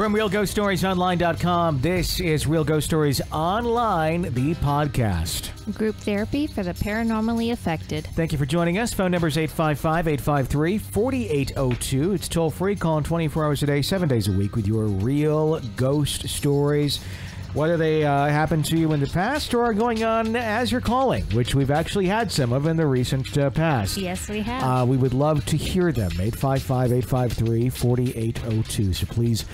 From RealGhostStoriesOnline.com, this is Real Ghost Stories Online, the podcast. Group therapy for the paranormally affected. Thank you for joining us. Phone number is 855 853 4802. It's toll free. Call 24 hours a day, seven days a week with your real ghost stories. Whether they uh, happen to you in the past or are going on as you're calling, which we've actually had some of in the recent uh, past. Yes, we have. Uh, we would love to hear them. 855 853 4802. So please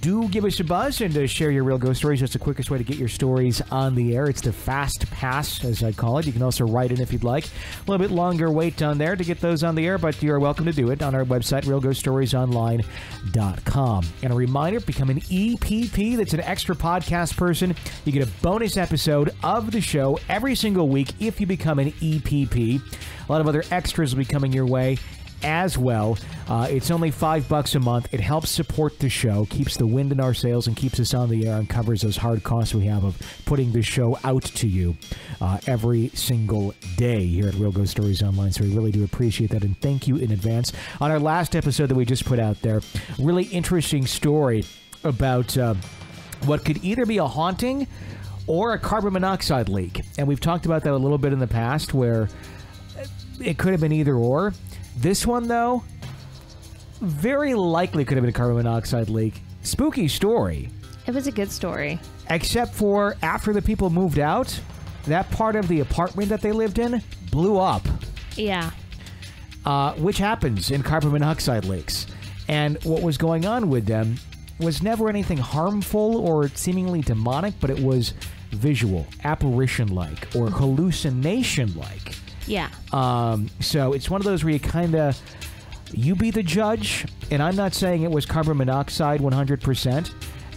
do give us a buzz and uh, share your real ghost stories. That's the quickest way to get your stories on the air. It's the fast pass, as I call it. You can also write in if you'd like. A little bit longer wait on there to get those on the air, but you're welcome to do it on our website, realghoststoriesonline.com. And a reminder become an EPP. That's an extra podcast person. You get a bonus episode of the show every single week if you become an EPP. A lot of other extras will be coming your way as well. Uh, it's only five bucks a month. It helps support the show, keeps the wind in our sails, and keeps us on the air and covers those hard costs we have of putting the show out to you uh, every single day here at Real Ghost Stories Online. So we really do appreciate that and thank you in advance. On our last episode that we just put out there, really interesting story about uh, what could either be a haunting or a carbon monoxide leak. And we've talked about that a little bit in the past where it could have been either or. This one, though, very likely could have been a carbon monoxide leak. Spooky story. it was a good story. Except for after the people moved out, that part of the apartment that they lived in blew up, Yeah. uh, which happens in carbon monoxide leaks. And what was going on with them was never anything harmful or seemingly demonic, but it was visual, apparition like, or hallucination like. Yeah. Um, so it's one of those where you kind of you be the judge, and I'm not saying it was carbon monoxide 100%,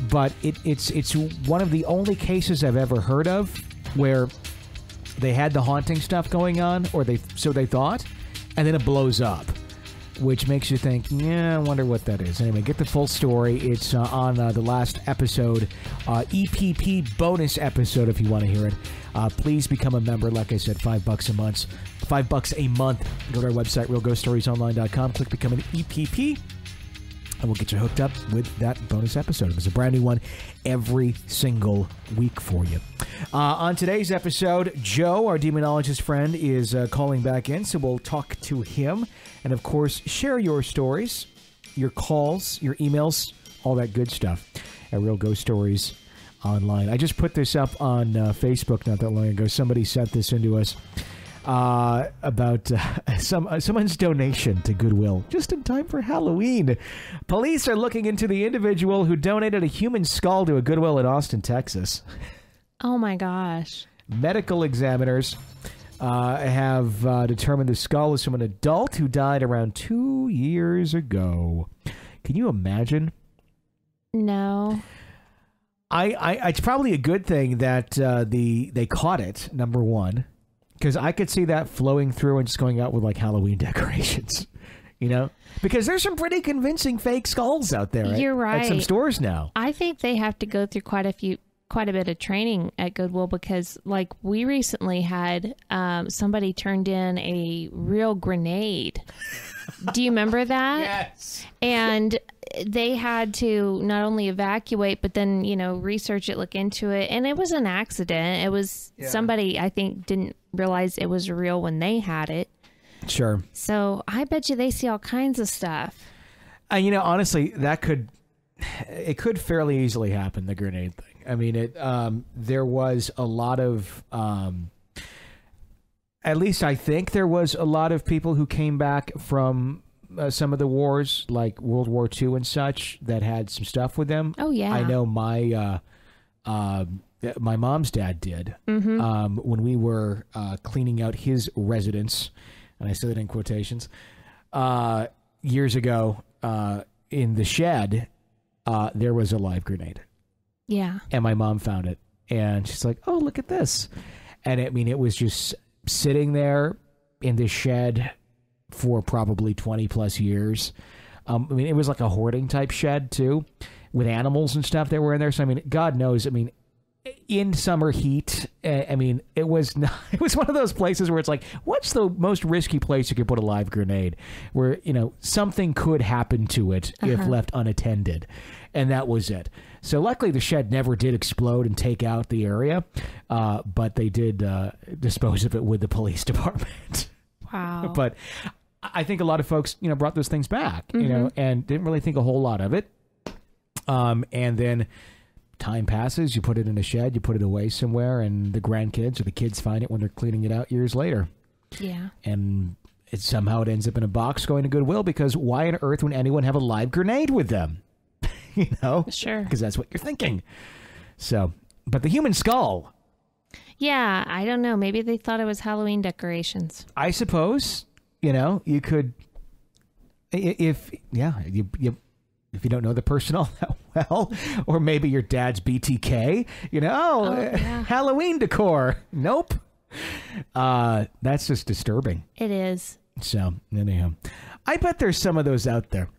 but it, it's it's one of the only cases I've ever heard of where they had the haunting stuff going on, or they so they thought, and then it blows up. Which makes you think, yeah, I wonder what that is. Anyway, get the full story. It's uh, on uh, the last episode, uh, EPP bonus episode. If you want to hear it, uh, please become a member. Like I said, five bucks a month. Five bucks a month. Go to our website, realghoststoriesonline.com. Click become an EPP and we'll get you hooked up with that bonus episode. It's a brand new one every single week for you. Uh, on today's episode, Joe, our demonologist friend, is uh, calling back in, so we'll talk to him. And of course, share your stories, your calls, your emails, all that good stuff at Real Ghost Stories Online. I just put this up on uh, Facebook not that long ago. Somebody sent this into us uh, about uh, some uh, someone's donation to Goodwill just in time for Halloween. Police are looking into the individual who donated a human skull to a Goodwill in Austin, Texas. Oh my gosh. Medical examiners uh, have uh, determined the skull is from an adult who died around two years ago. Can you imagine? No. I, I it's probably a good thing that uh, the they caught it. Number one, because I could see that flowing through and just going out with like Halloween decorations. You know, because there's some pretty convincing fake skulls out there. at- You're At some stores now. I think they have to go through quite a few quite a bit of training at Goodwill because like we recently had um, somebody turned in a real grenade. Do you remember that? Yes. and they had to not only evacuate but then you know research it look into it and it was an accident it was Yeah. somebody i think didn't realize it was real when they had it Sure. so i bet you they see all kinds of stuff And you know, honestly, that could it could fairly easily happen. The grenade thing. I mean, it. Um, there was a lot of. Um, at least I think there was a lot of people who came back from uh, some of the wars, like World War II and such, that had some stuff with them. oh yeah I know my uh, uh, my mom's dad did um, when we were uh, cleaning out his residence, and I say that in quotations. Uh, years ago, uh, in the shed, uh, there was a live grenade, yeah and my mom found it, and she's like, "Oh, look at this!" And I mean, it was just sitting there in the shed for probably twenty plus years. Um, I mean, it was like a hoarding type shed too, with animals and stuff that were in there. So I mean, God knows. I mean, in summer heat. uh, I mean, it was not, it was one of those places where it's like, what's the most risky place you could put a live grenade, where you know something could happen to it if left unattended, and that was it. So luckily, the shed never did explode and take out the area, uh, but they did uh, dispose of it with the police department. Wow. but I think a lot of folks, you know, brought those things back, you know, and didn't really think a whole lot of it. Um, and then time passes, you put it in a shed, you put it away somewhere, and the grandkids or the kids find it when they're cleaning it out years later, yeah. and it somehow it ends up in a box going to Goodwill because why on earth would anyone have a live grenade with them? you know, Sure. because that's what you're thinking. So, but the human skull, Yeah, I don't know. Maybe they thought it was Halloween decorations. I suppose, you know, you could, if yeah, you, you if you don't know the person all that well, or maybe your dad's BTK, you know, oh, Oh, uh, yeah. Halloween decor. Nope. Uh, that's just disturbing. It is. So anyhow, I bet there's some of those out there.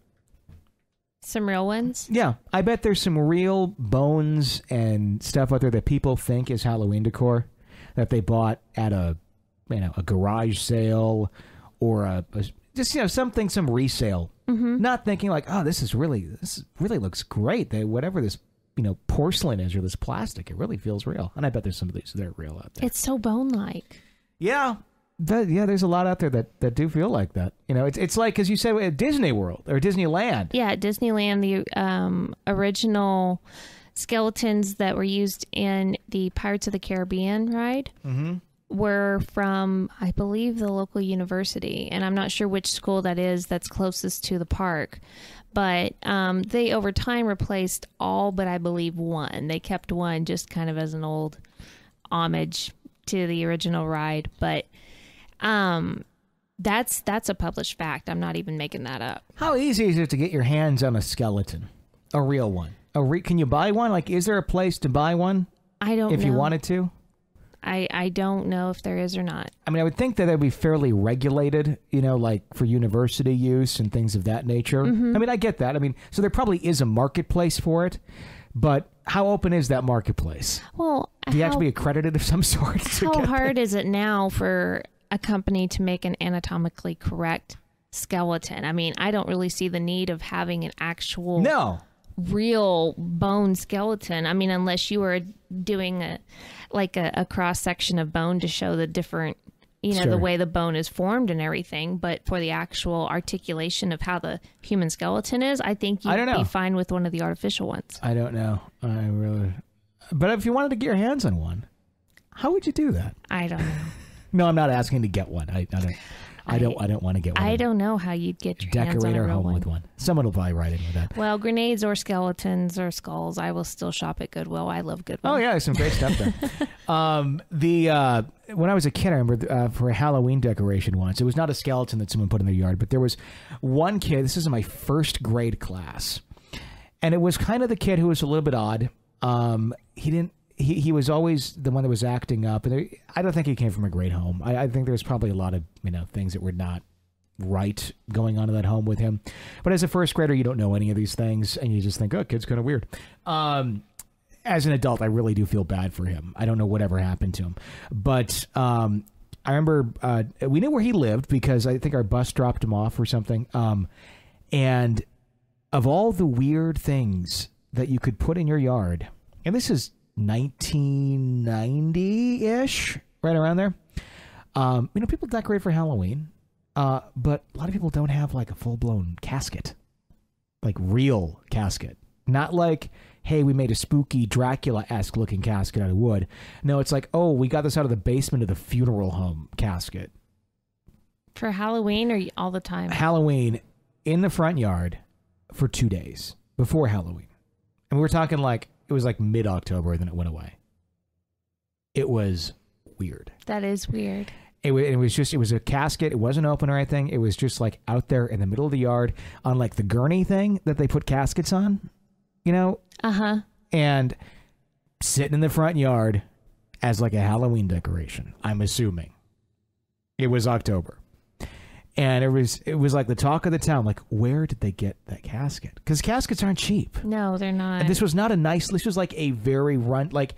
Some real ones. Yeah, I bet there's some real bones and stuff out there that people think is Halloween decor that they bought at a you know a garage sale or a, a just you know something some resale. Mm-hmm. Not thinking like, oh, this is really this really looks great. They whatever this you know porcelain is or this plastic, it really feels real. And I bet there's some of these that are real out there. It's so bone like. Yeah. That, yeah, there's a lot out there that, that do feel like that. You know, it's it's like as you said at Disney World or Disneyland. Yeah, Disneyland, the um, original skeletons that were used in the Pirates of the Caribbean ride were from, I believe, the local university. And I'm not sure which school that is that's closest to the park. But um, they, over time, replaced all but I believe one. They kept one just kind of as an old homage to the original ride. But um, that's that's a published fact. I'm not even making that up. How easy is it to get your hands on a skeleton, a real one? A re- can you buy one? Like, is there a place to buy one I don't if know. you wanted to? I, I don't know if there is or not. I mean, I would think that they'd be fairly regulated, you know, like for university use and things of that nature. Mm-hmm. I mean, I get that. I mean, so there probably is a marketplace for it, but how open is that marketplace? Well, Do you have to be accredited of some sort? How hard is it now for a company to make an anatomically correct skeleton? I mean, I don't really see the need of having an actual No. Real bone skeleton. I mean, unless you were doing a like a, a cross section of bone to show the different, you know, Sure. the way the bone is formed and everything. But for the actual articulation of how the human skeleton is, I think I you'd don't know. be fine with one of the artificial ones. I don't know. I really. But if you wanted to get your hands on one, how would you do that? I don't know. No, I'm not asking to get one. I, I don't. I don't. I don't want to get one. I don't know how you'd get your hands on Decorate our home one. with one. Someone will probably write in with that. Well, grenades or skeletons or skulls, I will still shop at Goodwill. I love Goodwill. Oh yeah, there's some great stuff there. um, the uh, when I was a kid, I remember uh, for a Halloween decoration once. It was not a skeleton that someone put in their yard, but there was one kid. This is in my first grade class, and it was kind of the kid who was a little bit odd. Um, he didn't. He, he was always the one that was acting up, and there, I don't think he came from a great home. I, I think there's probably a lot of you know things that were not right going on in that home with him. But as a first grader, you don't know any of these things, and you just think, "Oh, kid's kind of weird." Um, as an adult, I really do feel bad for him. I don't know whatever happened to him, but um, I remember uh, we knew where he lived because I think our bus dropped him off or something. Um, and of all the weird things that you could put in your yard, and this is 1990 ish, right around there. Um, you know, people decorate for Halloween, uh, but a lot of people don't have like a full blown casket, like real casket, not like hey, we made a spooky Dracula esque looking casket out of wood. No, it's like, oh, we got this out of the basement of the funeral home casket. For Halloween or all the time? Halloween in the front yard for two days before Halloween. And we were talking like, it was like mid October, then it went away. It was weird. That is weird. It, it was just, it was a casket. It wasn't open or anything. It was just like out there in the middle of the yard on like the gurney thing that they put caskets on, you know, Uh huh. and sitting in the front yard as like a Halloween decoration. I'm assuming it was October, and it was it was like the talk of the town. Like, where did they get that casket? Because caskets aren't cheap. No, they're not. And this was not a nice. This was like a very run. Like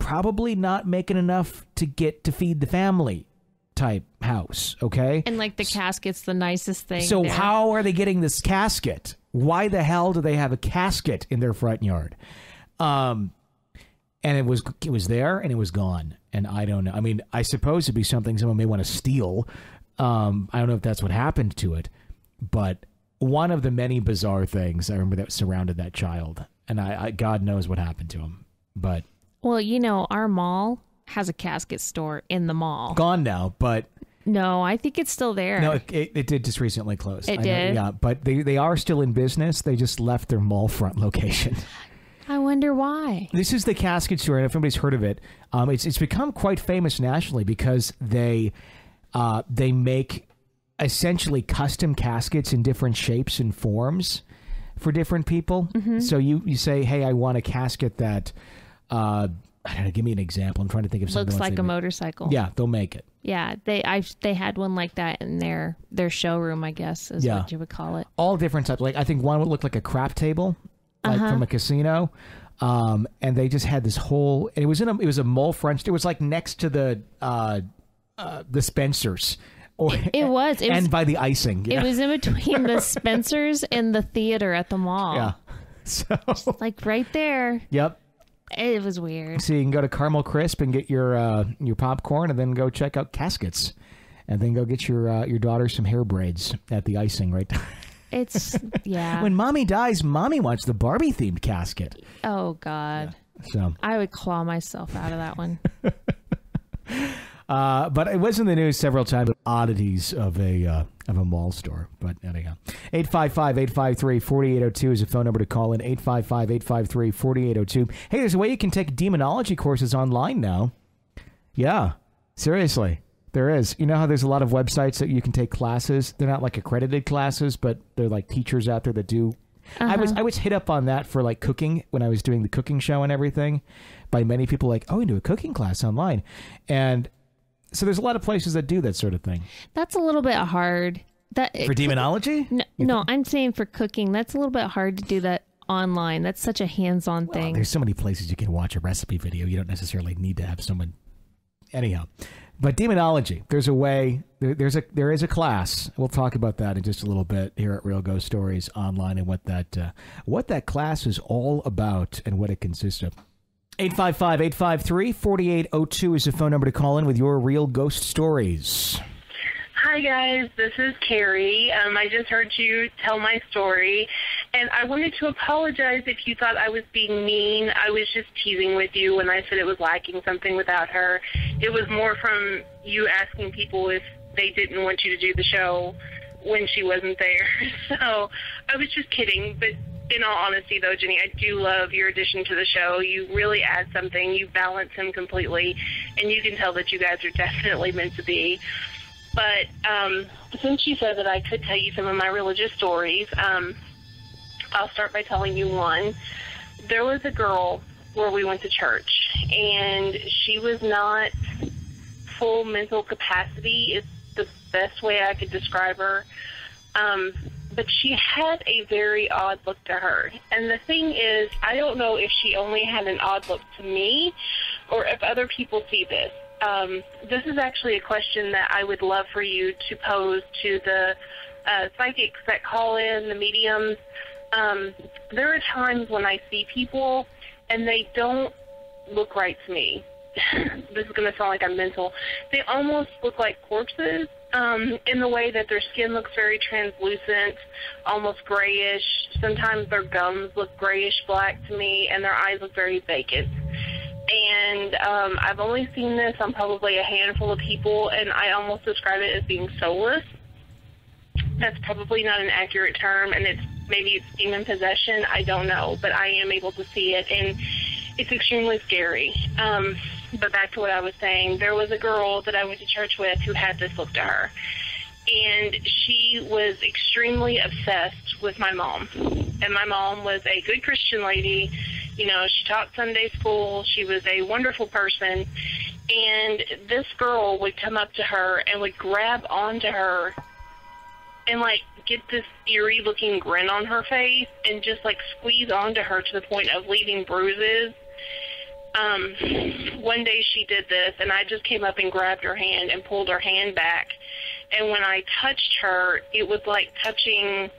probably not making enough to get to feed the family type house. Okay. And like the casket's the nicest thing. So there. how are they getting this casket? Why the hell do they have a casket in their front yard? Um, and it was it was there and it was gone. And I don't know. I mean, I suppose it'd be something someone may want to steal. Um, I don't know if that's what happened to it, but one of the many bizarre things I remember that surrounded that child, and I, I God knows what happened to him, but Well, you know, our mall has a casket store in the mall. gone now. But No, I think it's still there. no, it, it, it did just recently close. It I know, did? yeah. But they they are still in business. They just left their mall front location. I wonder why. This is the casket store, and if anybody's heard of it, um, it's it's become quite famous nationally because they uh, they make essentially custom caskets in different shapes and forms for different people. So you you say, hey, I want a casket that. Uh, I don't know. Give me an example. I'm trying to think of something. Looks like a make. motorcycle. Yeah, they'll make it. Yeah, they I they had one like that in their their showroom, I guess is Yeah. what you would call it. all different types. Like I think one would look like a crap table, like Uh-huh. from a casino. Um, and they just had this whole. It was in a. It was a mole French. It was like next to the uh, uh, the Spencers. Or, It was. It was and by the icing. it was in between the Spencers and the theater at the mall. yeah. So. Like right there. Yep. It was weird. So you can go to Caramel Crisp and get your uh, your popcorn, and then go check out Caskets, and then go get your uh, your daughter some hair braids at the icing right. It's yeah. when mommy dies, mommy wants the Barbie themed casket. oh god. So. I would claw myself out of that one. Uh, but it was in the news several times. Oddities of a uh, of a mall store. But anyhow, 855-853-4802 is a phone number to call in. 855-853-4802. Hey, there's a way you can take demonology courses online now. Yeah, seriously, there is. You know how there's a lot of websites that you can take classes. They're not like accredited classes, but they're like teachers out there that do. I was I was hit up on that for like cooking when I was doing the cooking show and everything by many people like, oh, into a cooking class online, and so there's a lot of places that do that sort of thing That's a little bit hard. That for demonology. No, no, I'm saying for cooking, that's a little bit hard to do that online. That's such a hands-on Well, thing. there's so many places you can watch a recipe video. You don't necessarily need to have someone. Anyhow, but demonology. There's a way. There, there's a there is a class. We'll talk about that in just a little bit here at Real Ghost Stories online and what that uh, what that class is all about and what it consists of. 855-853-4802 is the phone number to call in with your real ghost stories. Hi guys, this is Carrie. Um, I just heard you tell my story, and I wanted to apologize if you thought I was being mean. I was just teasing with you when I said it was lacking something without her. It was more from you asking people if they didn't want you to do the show when she wasn't there. So I was just kidding, but in all honesty, though, Jenny, I do love your addition to the show. You really add something. You balance him completely, and you can tell that you guys are definitely meant to be. But um, since you said that I could tell you some of my religious stories, um, I'll start by telling you one. There was a girl where we went to church, and she was not full mental capacity, is the best way I could describe her. Um, but she had a very odd look to her. And the thing is, I don't know if she only had an odd look to me or if other people see this. Um, this is actually a question that I would love for you to pose to the uh, psychics that call in, the mediums. Um, there are times when I see people and they don't look right to me. this is going to sound like I'm mental. They almost look like corpses um, in the way that their skin looks very translucent, almost grayish. Sometimes their gums look grayish black to me, and their eyes look very vacant. And um, I've only seen this on probably a handful of people, and I almost describe it as being soulless. That's probably not an accurate term, and it's maybe it's demon possession. I don't know, but I am able to see it, and it's extremely scary. Um, but back to what I was saying, there was a girl that I went to church with who had this look to her, and she was extremely obsessed with my mom. And my mom was a good Christian lady. You know, she taught Sunday school. She was a wonderful person. And this girl would come up to her and would grab onto her and like get this eerie looking grin on her face and just like squeeze onto her to the point of leaving bruises um, one day she did this, and I just came up and grabbed her hand and pulled her hand back. And when I touched her, it was like touching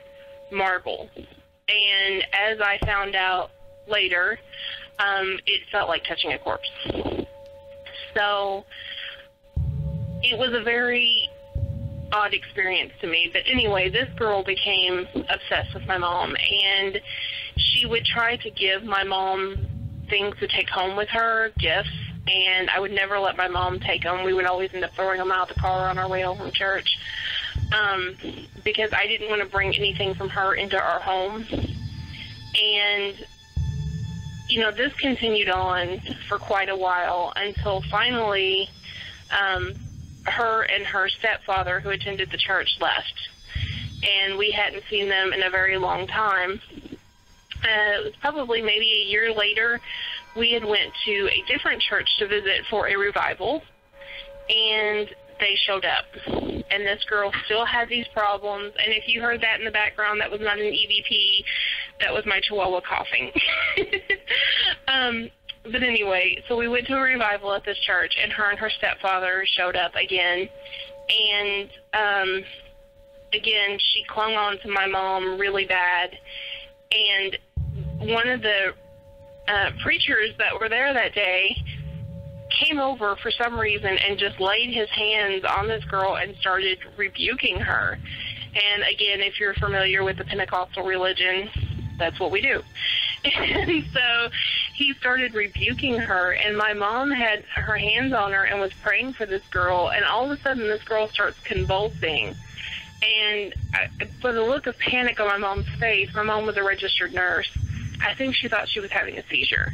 marble. And as I found out later, um, it felt like touching a corpse. So it was a very odd experience to me. But anyway, this girl became obsessed with my mom, and she would try to give my mom things to take home with her, gifts, and I would never let my mom take them. We would always end up throwing them out the car on our way home from church um, because I didn't want to bring anything from her into our home. And, you know, this continued on for quite a while until finally um, her and her stepfather, who attended the church, left. And we hadn't seen them in a very long time. Uh, it was probably maybe a year later. We had went to a different church to visit for a revival, and they showed up. And this girl still had these problems. And if you heard that in the background, that was not an EVP. That was my chihuahua coughing. um, but anyway, so we went to a revival at this church, and her and her stepfather showed up again. And um, again, she clung on to my mom really bad. And one of the uh, preachers that were there that day came over for some reason and just laid his hands on this girl and started rebuking her. And again, if you're familiar with the Pentecostal religion, that's what we do. And so he started rebuking her, and my mom had her hands on her and was praying for this girl, and all of a sudden, this girl starts convulsing. And I, for the look of panic on my mom's face, my mom was a registered nurse. I think she thought she was having a seizure.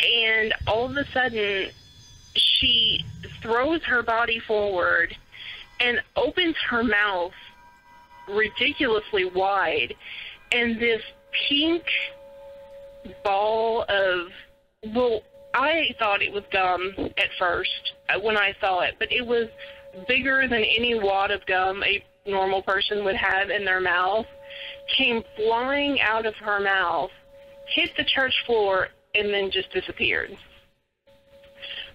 And all of a sudden, she throws her body forward and opens her mouth ridiculously wide. And this pink ball of, well, I thought it was gum at first uh, when I saw it, but it was bigger than any wad of gum a normal person would have in their mouth came flying out of her mouth, hit the church floor, and then just disappeared.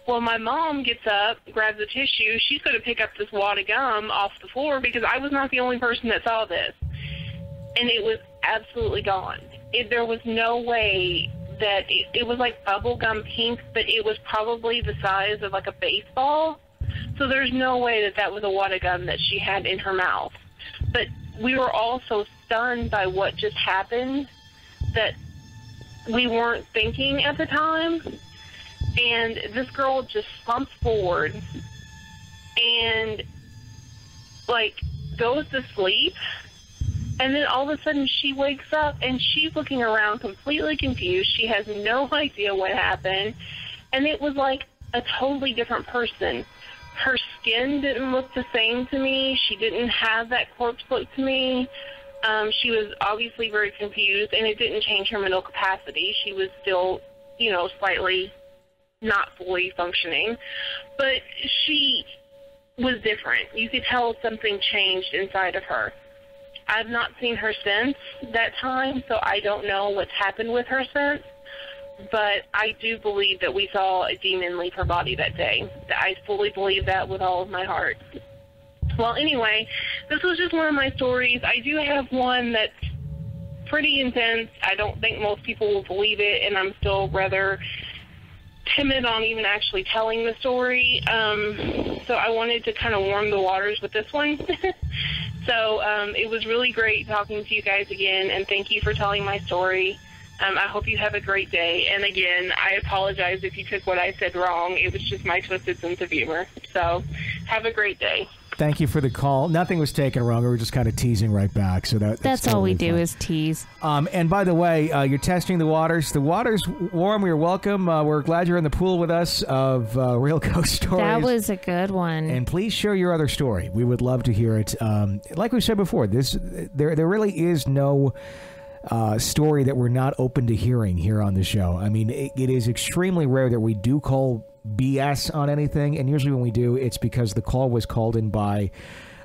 Well, my mom gets up, grabs a tissue. She's going to pick up this wad of gum off the floor because I was not the only person that saw this. And it was absolutely gone. It, there was no way that it, it was like bubble gum pink, but it was probably the size of like a baseball. So there's no way that that was a wad of gum that she had in her mouth. But we were all so stunned by what just happened that we weren't thinking at the time. And this girl just slumps forward and, like, goes to sleep. And then all of a sudden she wakes up and she's looking around completely confused. She has no idea what happened. And it was like a totally different person her skin didn't look the same to me. She didn't have that corpse look to me. Um, she was obviously very confused, and it didn't change her mental capacity. She was still, you know, slightly not fully functioning, but she was different. You could tell something changed inside of her. I've not seen her since that time, so I don't know what's happened with her since but I do believe that we saw a demon leave her body that day. I fully believe that with all of my heart. Well, anyway, this was just one of my stories. I do have one that's pretty intense. I don't think most people will believe it, and I'm still rather timid on even actually telling the story. Um, so I wanted to kind of warm the waters with this one. so um, it was really great talking to you guys again, and thank you for telling my story. Um, I hope you have a great day. And again, I apologize if you took what I said wrong. It was just my twisted sense of humor. So have a great day. Thank you for the call. Nothing was taken wrong. We were just kind of teasing right back. So that, that's, that's totally all we do fine. is tease. Um, and by the way, uh, you're testing the waters. The water's warm. You're welcome. Uh, we're glad you're in the pool with us of uh, real ghost stories. That was a good one. And please share your other story. We would love to hear it. Um, like we said before, this there there really is no uh, story that we're not open to hearing here on the show. I mean, it, it is extremely rare that we do call BS on anything, and usually when we do, it's because the call was called in by,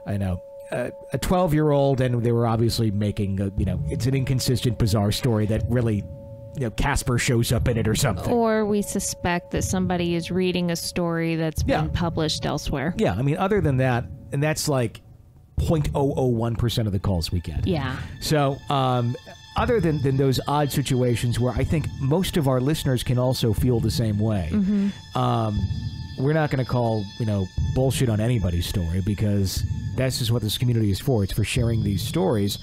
I know. a 12 year old, and they were obviously making, a, you know, it's an inconsistent, bizarre story that really you know Casper shows up in it or something. Or we suspect that somebody is reading a story that's been Yeah. published elsewhere. yeah, I mean, other than that, and that's like 0.001 percent of the calls we get. Yeah. So, um, other than, than those odd situations where I think most of our listeners can also feel the same way, um, we're not going to call you know bullshit on anybody's story because that's just what this community is for. It's for sharing these stories.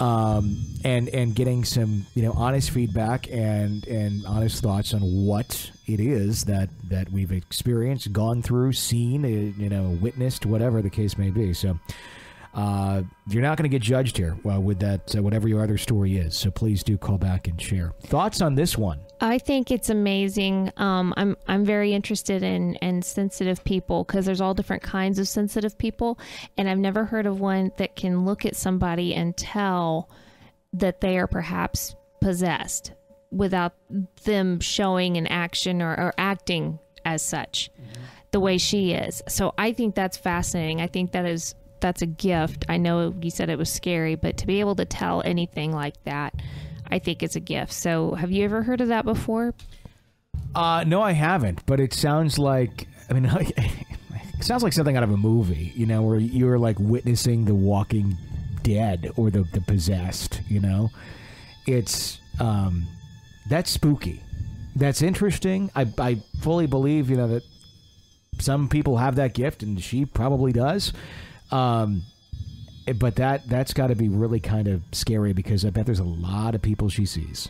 Um, and and getting some you know honest feedback and and honest thoughts on what it is that that we've experienced, gone through, seen, uh, you know, witnessed, whatever the case may be. So, uh, you're not going to get judged here uh, with that, uh, whatever your other story is. So please do call back and share thoughts on this one. I think it's amazing. Um, I'm I'm very interested in in sensitive people because there's all different kinds of sensitive people, and I've never heard of one that can look at somebody and tell that they are perhaps possessed without them showing an action or, or acting as such, the way she is. So I think that's fascinating. I think that is that's a gift. I know you said it was scary, but to be able to tell anything like that. I think is a gift. So, have you ever heard of that before? Uh, no, I haven't, but it sounds like I mean, it sounds like something out of a movie, you know, where you're like witnessing the Walking Dead or the the possessed. You know, it's um, that's spooky. That's interesting. I I fully believe you know that some people have that gift, and she probably does. Um, eh, but that that's got to be really kind of scary because I bet there's a lot of people she sees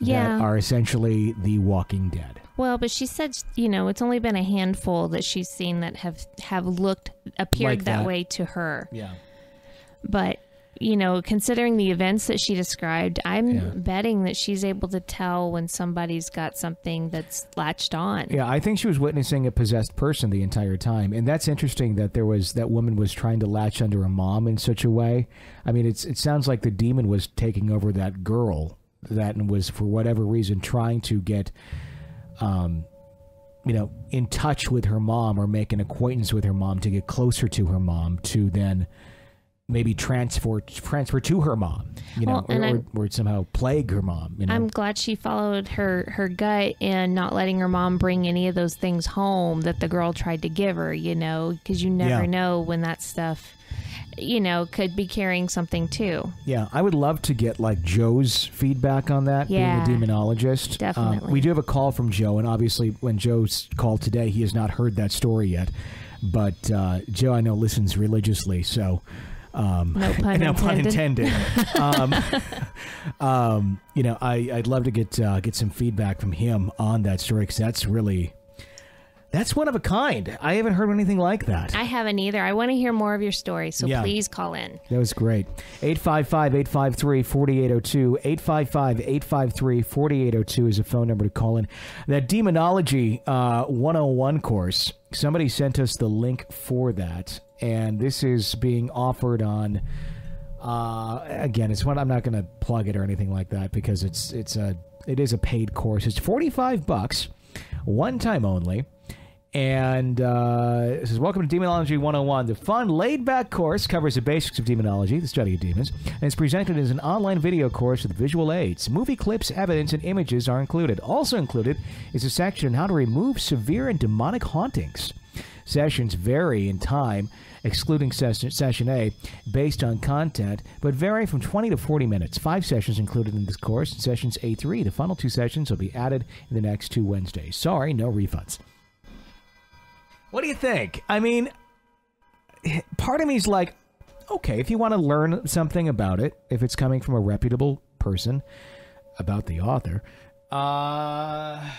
Yeah. that are essentially the Walking Dead. Well, but she said, you know, it's only been a handful that she's seen that have have looked appeared Like that. that. way to her. Yeah. But you know, considering the events that she described, I'm Yeah. betting that she's able to tell when somebody's got something that's latched on. Yeah, I think she was witnessing a possessed person the entire time, and that's interesting that there was that woman was trying to latch under a mom in such a way. I mean, it's it sounds like the demon was taking over that girl that was for whatever reason trying to get, um, you know, in touch with her mom or make an acquaintance with her mom to get closer to her mom to then maybe transfer transfer to her mom, you know, Well, or, or, or somehow plague her mom. You know, I'm glad she followed her her gut and not letting her mom bring any of those things home that the girl tried to give her. You know, because you never Yeah. know when that stuff, you know, could be carrying something too. Yeah, I would love to get like Joe's feedback on that, Yeah, being a demonologist. Um, definitely. we do have a call from Joe, and obviously, when Joe's called today, he has not heard that story yet. But uh, Joe, I know, listens religiously, so. Um, No pun no pun intended. intended. um, um, you know, I, I'd love to get uh, get some feedback from him on that story because that's really that's one of a kind. I haven't heard anything like that. I haven't either. I want to hear more of your story, so Yeah. please call in. That was great. 855 853 4802. 855 853 4802 is a phone number to call in. That Demonology uh, 101 course, somebody sent us the link for that. And this is being offered on. Uh, again, it's one I'm not going to plug it or anything like that because it's it's a it is a paid course. It's 45 bucks, one time only. And uh, it says, Welcome to Demonology 101. The fun, laid back course covers the basics of demonology, the study of demons, and is presented as an online video course with visual aids. Movie clips, evidence, and images are included. Also included is a section on how to remove severe and demonic hauntings. Sessions vary in time, excluding session, session A, based on content, but vary from 20 to 40 minutes. Five sessions included in this course, and sessions A3. The final two sessions will be added in the next two Wednesdays. Sorry, no refunds. What do you think? I mean, part of me's like, okay, if you want to learn something about it, if it's coming from a reputable person about the author, uh,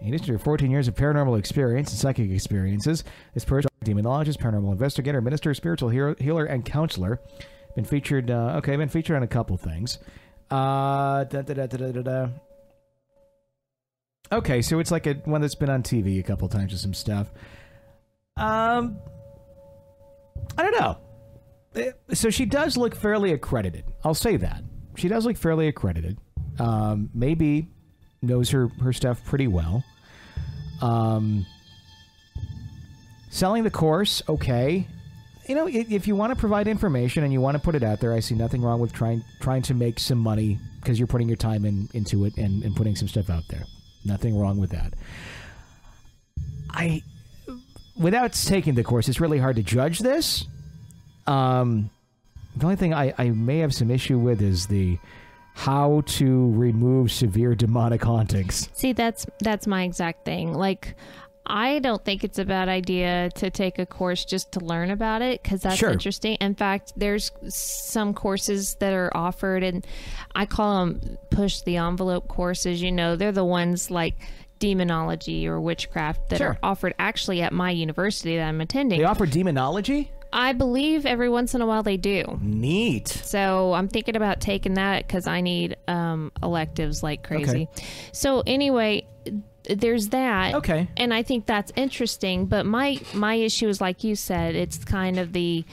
in addition to her 14 years of paranormal experience and psychic experiences, this person, demonologist, paranormal investigator, minister, spiritual hero, healer, and counselor, been featured. Uh, okay, been featured on a couple things. Uh, da, da, da. Okay, so it's like a one that's been on TV a couple times with some stuff. Um, I don't know. Eh, So she does look fairly accredited. I'll say that she does look fairly accredited. Um, maybe knows her her stuff pretty well. Um, selling the course, okay. you know, if you want to provide information and you want to put it out there, I see nothing wrong with trying trying to make some money because you're putting your time in, into it and, and putting some stuff out there. Nothing wrong with that. I, without taking the course, it's really hard to judge this. Um, the only thing I, I may have some issue with is the how to remove severe demonic hauntings. See, that's that's my exact thing. Like I don't think it's a bad idea to take a course just to learn about it because that's Sure. interesting. In fact, there's some courses that are offered, and I call them push the envelope courses. You know, they're the ones like demonology or witchcraft that Sure. are offered actually at my university that I'm attending. They offer demonology. I believe every once in a while they do. Neat. So I'm thinking about taking that because I need um, electives like crazy. Okay. So anyway, there's that. Okay. And I think that's interesting. But my my issue is like you said, it's kind of the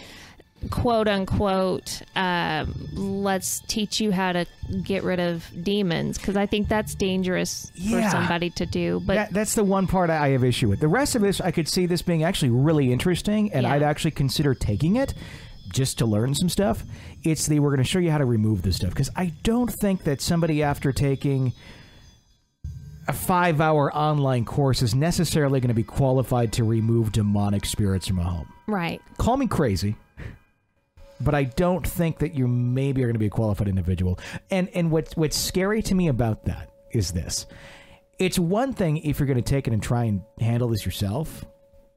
quote unquote um, let's teach you how to get rid of demons because I think that's dangerous Yeah. for somebody to do. But that, that's the one part I have issue with. The rest of this, I could see this being actually really interesting, and Yeah. I'd actually consider taking it just to learn some stuff. It's the we're going to show you how to remove this stuff because I don't think that somebody after taking a five-hour online course is necessarily going to be qualified to remove demonic spirits from a home. right. Call me crazy. But I don't think that you maybe are going to be a qualified individual. And and what's what's scary to me about that is this. It's one thing if you're going to take it and try and handle this yourself,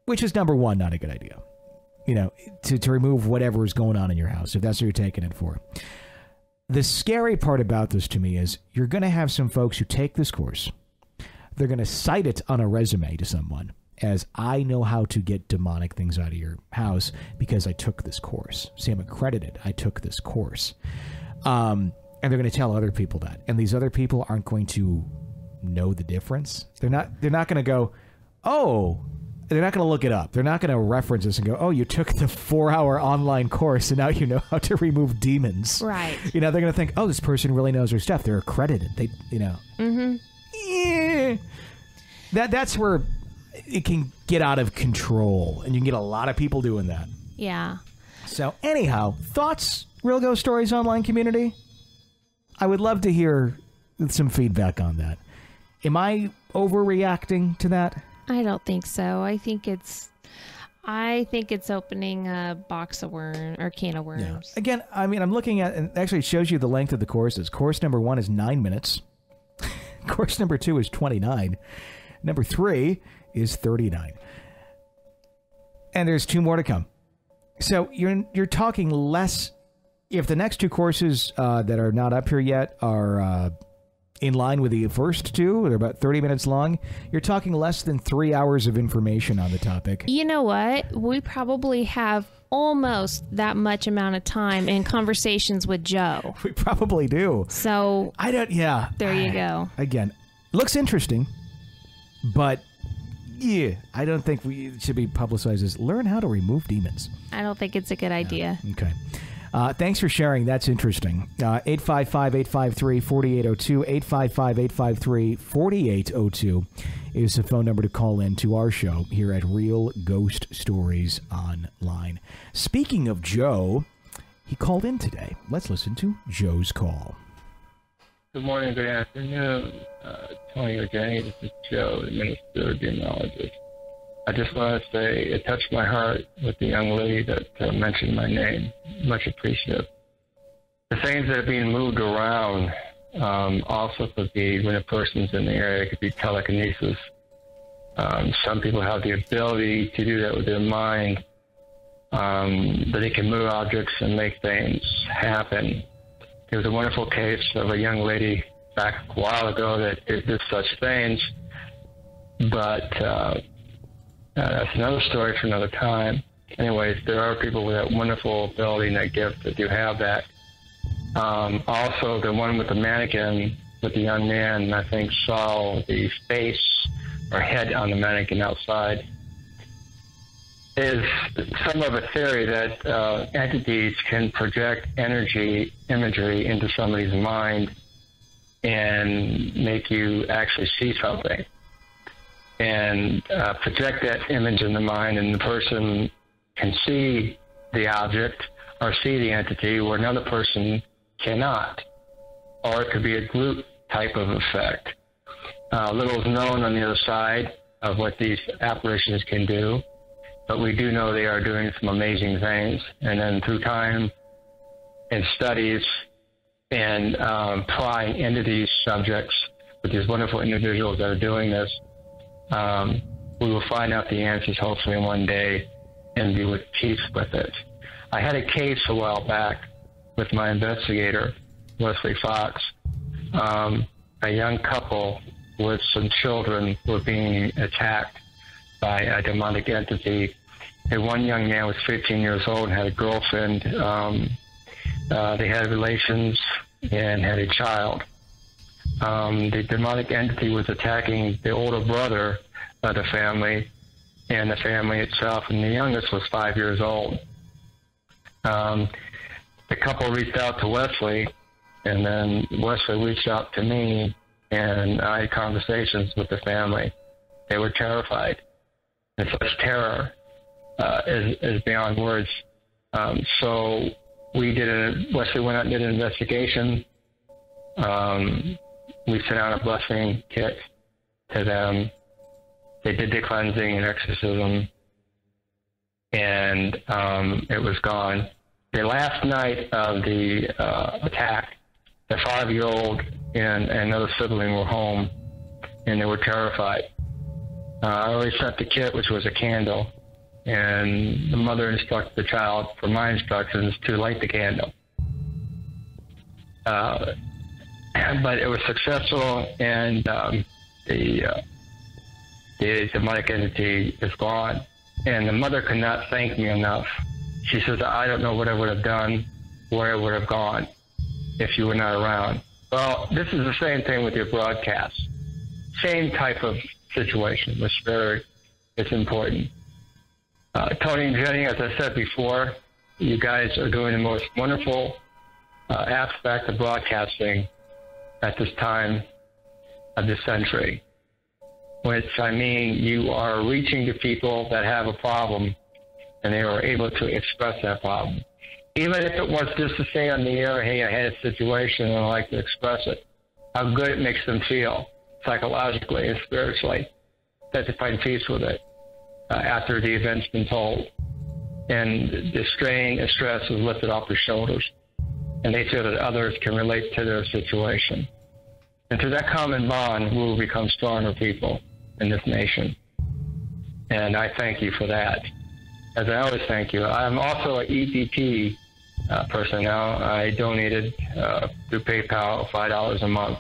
which is number one, not a good idea. You know, to, to remove whatever is going on in your house, if that's what you're taking it for. The scary part about this to me is you're going to have some folks who take this course, they're going to cite it on a resume to someone as I know how to get demonic things out of your house because I took this course. See, I'm accredited. I took this course. Um, and they're going to tell other people that. And these other people aren't going to know the difference. They're not they're not going to go, "Oh, they're not going to look it up. They're not going to reference this and go, "Oh, you took the 4-hour online course and now you know how to remove demons." Right. You know, they're going to think, "Oh, this person really knows their stuff. They're accredited." They, you know. Mhm. Yeah. That that's where it can get out of control and you can get a lot of people doing that. Yeah. So, anyhow, thoughts, real ghost stories online community? I would love to hear some feedback on that. Am I overreacting to that? I don't think so. I think it's I think it's opening a box of worms or can of worms. Again, I mean, I'm looking at, and actually it shows you the length of the courses. Course number one is nine minutes. Course number two is 29. Number three is 39. And there's two more to come. So you're you're talking less. If the next two courses uh, that are not up here yet are uh, in line with the first two, they're about 30 minutes long. You're talking less than three hours of information on the topic. You know what? We probably have almost that much amount of time in conversations with Joe. We probably do. So I don't. Yeah. there you I- go. Again, looks interesting, but yeah, I don't think we should be publicized as learn how to remove demons. I don't think it's a good idea. Okay. Uh, thanks for sharing. That's interesting. Uh, 855 853 4802. 855 853 4802 is the phone number to call in to our show here at Real Ghost Stories Online. Speaking of Joe, he called in today. Let's listen to Joe's call. Good morning, good afternoon. Uh, Tony or Jenny, this is Joe, the Minister of Demonologist. I just want to say it touched my heart with the young lady that uh, mentioned my name. Much appreciative. The things that are being moved around um, also could be when a person's in the area, it could be telekinesis. Um, some people have the ability to do that with their mind, um, that they can move objects and make things happen. There was a wonderful case of a young lady back a while ago that did did such things, but uh, uh, that's another story for another time. Anyways, there are people with that wonderful ability and that gift that do have that. Um, also, the one with the mannequin with the young man, I think, saw the face or head on the mannequin outside. Is some of a theory that uh, entities can project energy imagery into somebody's mind and make you actually see something and uh, project that image in the mind, and the person can see the object or see the entity where another person cannot. Or it could be a group type of effect. Uh, little is known on the other side of what these apparitions can do, but we do know they are doing some amazing things. And then through time and studies and um, prying into these subjects with these wonderful individuals that are doing this, um, we will find out the answers hopefully one day and be with peace with it. I had a case a while back with my investigator, Wesley Fox. Um, a young couple with some children were being attacked by a demonic entity. And one young man was 15 years old had a girlfriend. Um, uh, they had relations and had a child. Um, the demonic entity was attacking the older brother of the family and the family itself, and the youngest was five years old. Um, the couple reached out to Wesley, and then Wesley reached out to me, and I had conversations with the family. They were terrified, and such terror uh, is, is beyond words. Um, so we did a Wesley went out and did an investigation. Um, we sent out a blessing kit to them. They did the cleansing and exorcism, and um, it was gone. The last night of the uh, attack, the five-year-old and another sibling were home, and they were terrified. Uh, I always sent the kit, which was a candle, and the mother instructed the child, for my instructions, to light the candle. Uh, but it was successful, and um, the uh, the demonic entity is gone. And the mother could not thank me enough. She says, "I don't know what I would have done, where I would have gone, if you were not around." Well, this is the same thing with your broadcast. Same type of situation, which very it's important. Uh, Tony and Jenny, as I said before, you guys are doing the most wonderful uh, aspect of broadcasting at this time of the century. Which I mean, you are reaching to people that have a problem and they are able to express that problem. Even if it was just to say on the air, hey, I had a situation and I'd like to express it. How good it makes them feel psychologically and spiritually that they find peace with it uh, after the event's been told. And the strain and stress is lifted off their shoulders. And they feel that others can relate to their situation. And through that common bond, we will become stronger people in this nation. And I thank you for that. As I always thank you. I'm also an EPP uh, person now. I donated uh, through PayPal $5 a month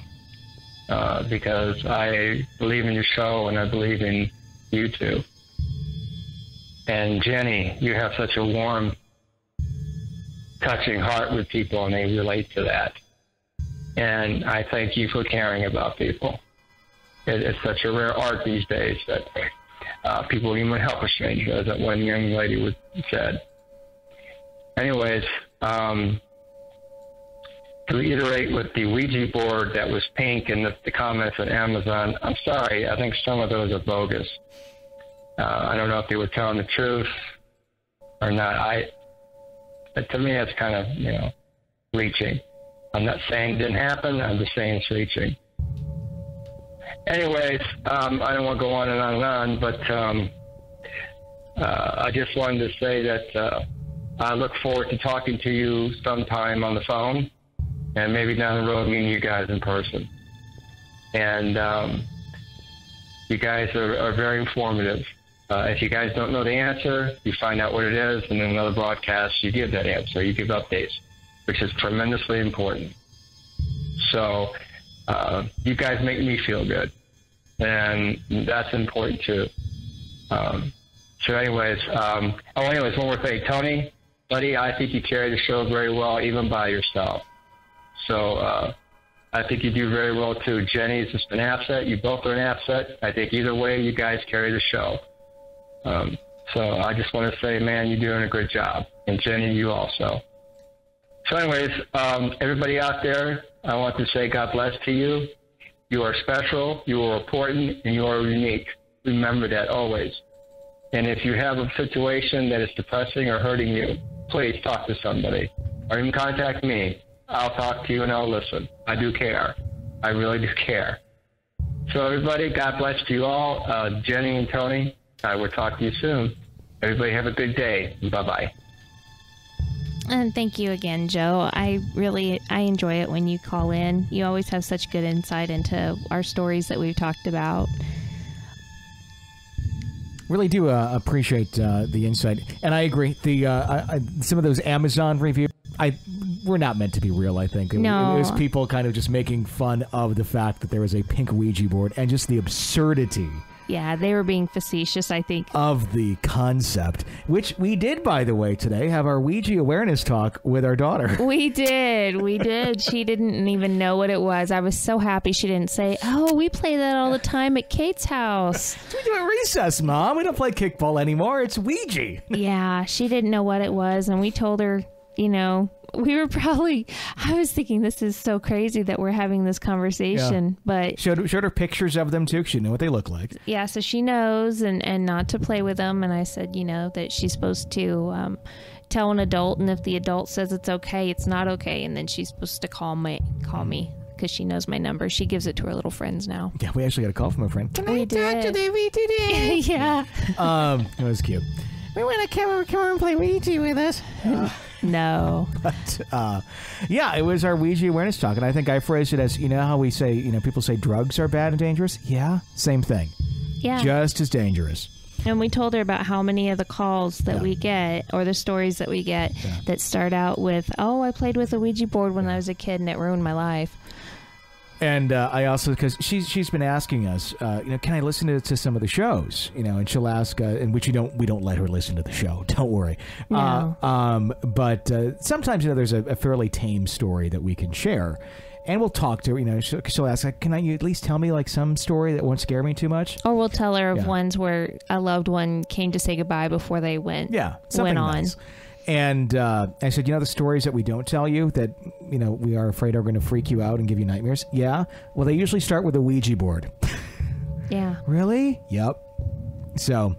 uh, because I believe in your show and I believe in you too. And Jenny, you have such a warm, touching heart with people, and they relate to that. And I thank you for caring about people. It, it's such a rare art these days that uh, people even help a stranger, as that one young lady was said. Anyways, um, to reiterate with the Ouija board that was pink and the, the comments on Amazon, I'm sorry, I think some of those are bogus. Uh, I don't know if they were telling the truth or not. I, to me, that's kind of you know reaching. I'm not saying it didn't happen. I'm just saying it's reaching. Anyways, um, I don't want to go on and on and on, but um, uh, I just wanted to say that uh, I look forward to talking to you sometime on the phone, and maybe down the road meeting you guys in person. And um, you guys are, are very informative. Uh, if you guys don't know the answer, you find out what it is, and in another broadcast, you give that answer. You give updates, which is tremendously important. So, uh, you guys make me feel good, and that's important too. Um, so, anyways, um, oh, anyways, one more thing, Tony, buddy, I think you carry the show very well, even by yourself. So, uh, I think you do very well too. Jenny's just an asset. You both are an asset. I think either way, you guys carry the show. Um, so I just want to say, man, you're doing a great job. And Jenny, you also. So, anyways, um, everybody out there, I want to say God bless to you. You are special, you are important, and you are unique. Remember that always. And if you have a situation that is depressing or hurting you, please talk to somebody or even contact me. I'll talk to you and I'll listen. I do care. I really do care. So, everybody, God bless you all. Uh, Jenny and Tony, I will talk to you soon. Everybody have a good day. Bye bye. And thank you again, Joe. I really I enjoy it when you call in. You always have such good insight into our stories that we've talked about. Really do uh, appreciate uh, the insight, and I agree. The uh, I, I, some of those Amazon reviews, I were not meant to be real. I think it, No. it was people kind of just making fun of the fact that there was a pink Ouija board and just the absurdity Yeah, they were being facetious, I think. of the concept, which we did, by the way, today have our Ouija awareness talk with our daughter. We did. We did. She didn't even know what it was. I was so happy she didn't say, "Oh, we play that all the time at Kate's house." we do at recess, Mom. We don't play kickball anymore. It's Ouija. Yeah, she didn't know what it was, and we told her, you know, we were probably. I was thinking this is so crazy that we're having this conversation, but Showed, showed her pictures of them too, 'cause she knew what they look like. yeah, so she knows and and not to play with them. And I said, you know, that she's supposed to um, tell an adult, and if the adult says it's okay, it's not okay, and then she's supposed to call me call me because she knows my number. She gives it to her little friends now. Yeah, we actually got a call from a friend. Can we did. yeah. Um, it was cute. We want to come, over, come over and play Ouija with us. No. But uh, yeah, it was our Ouija awareness talk, and I think I phrased it as you know how we say you know people say drugs are bad and dangerous. Yeah, same thing, Yeah. just as dangerous. And we told her about how many of the calls that we get or the stories that we get that start out with, "Oh, I played with a Ouija board when I was a kid and it ruined my life." And uh, I also because she's she's been asking us, uh, you know, can I listen to, to some of the shows? You know, and she'll ask, uh, and which you don't we don't let her listen to the show. Don't worry. No. Uh, um, but uh, sometimes you know there's a, a fairly tame story that we can share. And we'll talk to her. You know, she'll, she'll ask, like, "Can I you at least tell me like some story that won't scare me too much?" Or we'll tell her of Yeah. ones where a loved one came to say goodbye before they went. Yeah, went on. nice. And uh, I said, you know, the stories that we don't tell you that you know we are afraid are going to freak you out and give you nightmares. Yeah. Well, they usually start with a Ouija board. Yeah. really? Yep. So,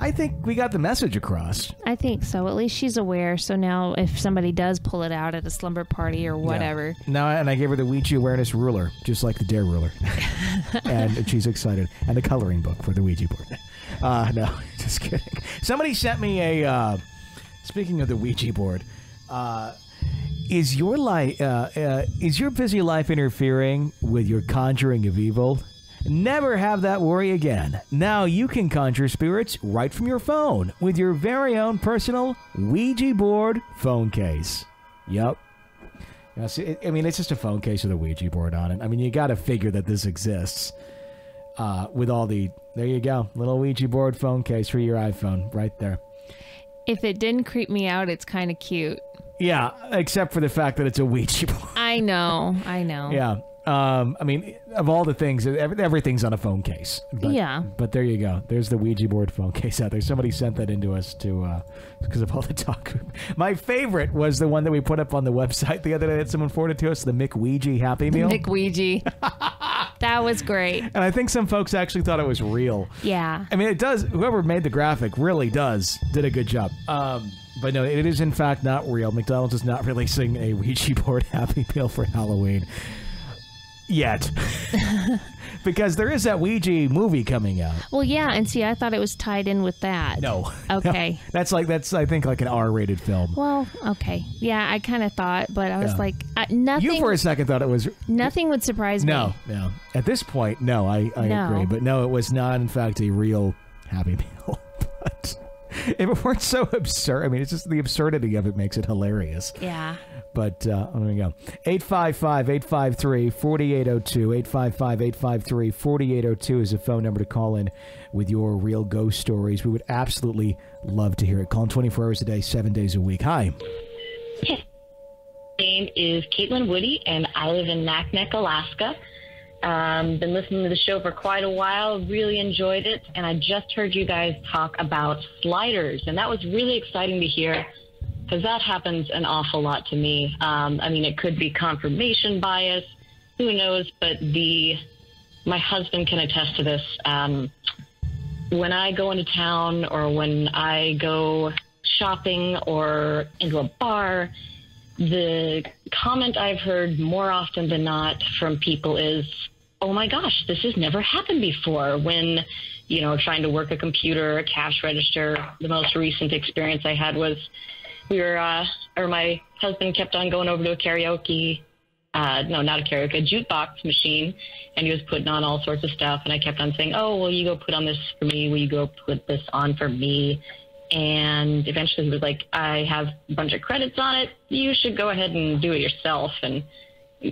I think we got the message across. I think so. At least she's aware. So now if somebody does pull it out at a slumber party or whatever, Yeah. Now, and I gave her the Ouija awareness ruler, just like the Dare ruler, and she's excited, and a coloring book for the Ouija board. Uh, no, just kidding. Somebody sent me a. Uh, speaking of the Ouija board, uh, is your life uh, uh, is your busy life interfering with your conjuring of evil? Never have that worry again. Now you can conjure spirits right from your phone with your very own personal Ouija board phone case. Yep. You know, see, I mean, it's just a phone case with a Ouija board on it. I mean, you got to figure that this exists. Uh, with all the, there you go, little Ouija board phone case for your iPhone, right there. If it didn't creep me out, it's kind of cute. Yeah, except for the fact that it's a Ouija board. I know. I know. yeah. Um, I mean, of all the things, every- everything's on a phone case. But, Yeah. But there you go. There's the Ouija board phone case out there. Somebody sent that into us to uh, because of all the talk. My favorite was the one that we put up on the website the other day that someone forwarded to us, the McOuija Happy Meal. Nick Ouija. that was great. and I think some folks actually thought it was real. Yeah. I mean, it does. Whoever made the graphic really does did a good job. Um, but no, it is in fact not real. McDonald's is not releasing a Ouija board Happy Meal for Halloween yet, because there is that Ouija movie coming out. Well, yeah, and see, I thought it was tied in with that. No, Okay. that's like that's I think like an R-rated film. Well, okay. Yeah, I kind of thought, but I was like, uh, nothing. You for a second thought it was nothing would surprise no, me. no. At this point, no, I I No. agree, but no, it was not in fact a real Happy Meal. but if it weren't so absurd, I mean, it's just the absurdity of it makes it hilarious. Yeah. But uh, there we go. 855 853 4802. 855 853 4802 is a phone number to call in with your real ghost stories. We would absolutely love to hear it. Call in 24 hours a day, seven days a week. Hi. My name is Caitlin Woody, and I live in Naknek, Alaska. Um, been listening to the show for quite a while, really enjoyed it, and I just heard you guys talk about sliders, and that was really exciting to hear because that happens an awful lot to me. Um, I mean, it could be confirmation bias, who knows, but the my husband can attest to this. Um, when I go into town or when I go shopping or into a bar, the comment I've heard more often than not from people is, oh my gosh, this has never happened before. When, you know, trying to work a computer, a cash register, the most recent experience I had was we were, uh, or my husband kept on going over to a karaoke, uh, no, not a karaoke, a jukebox machine, and he was putting on all sorts of stuff. And I kept on saying, oh, will you go put on this for me? Will you go put this on for me? And eventually he was like, I have a bunch of credits on it. You should go ahead and do it yourself. And uh,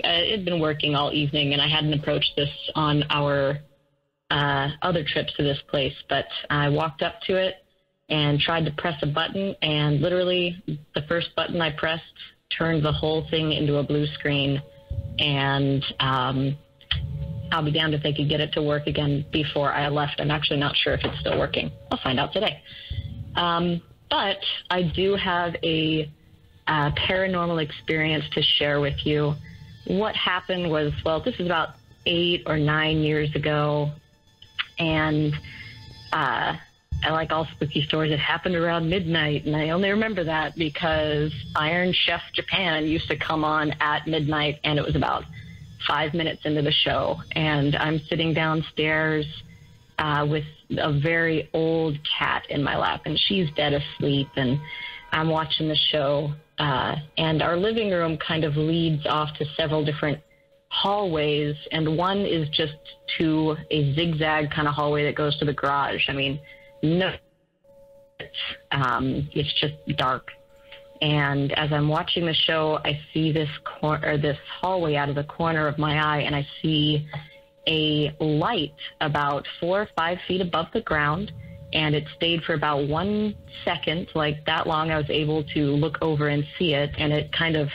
it had been working all evening, and I hadn't approached this on our uh, other trips to this place, but I walked up to it and tried to press a button, and literally the first button I pressed turned the whole thing into a blue screen. And um, I'll be damned if they could get it to work again before I left. I'm actually not sure if it's still working. I'll find out today. Um, but I do have a, a paranormal experience to share with you. What happened was, well, this is about eight or nine years ago, and uh, I like all spooky stories. It happened around midnight, and I only remember that because Iron Chef Japan used to come on at midnight, and it was about five minutes into the show, and I'm sitting downstairs uh, with a very old cat in my lap, and she's dead asleep, and I'm watching the show, uh, and our living room kind of leads off to several different hallways, and one is just to a zigzag kind of hallway that goes to the garage. I mean, no, um, it's just dark. And as I'm watching the show, I see this corner, this hallway out of the corner of my eye, and I see a light about four or five feet above the ground. And it stayed for about one second, like that long. I was able to look over and see it, and it kind of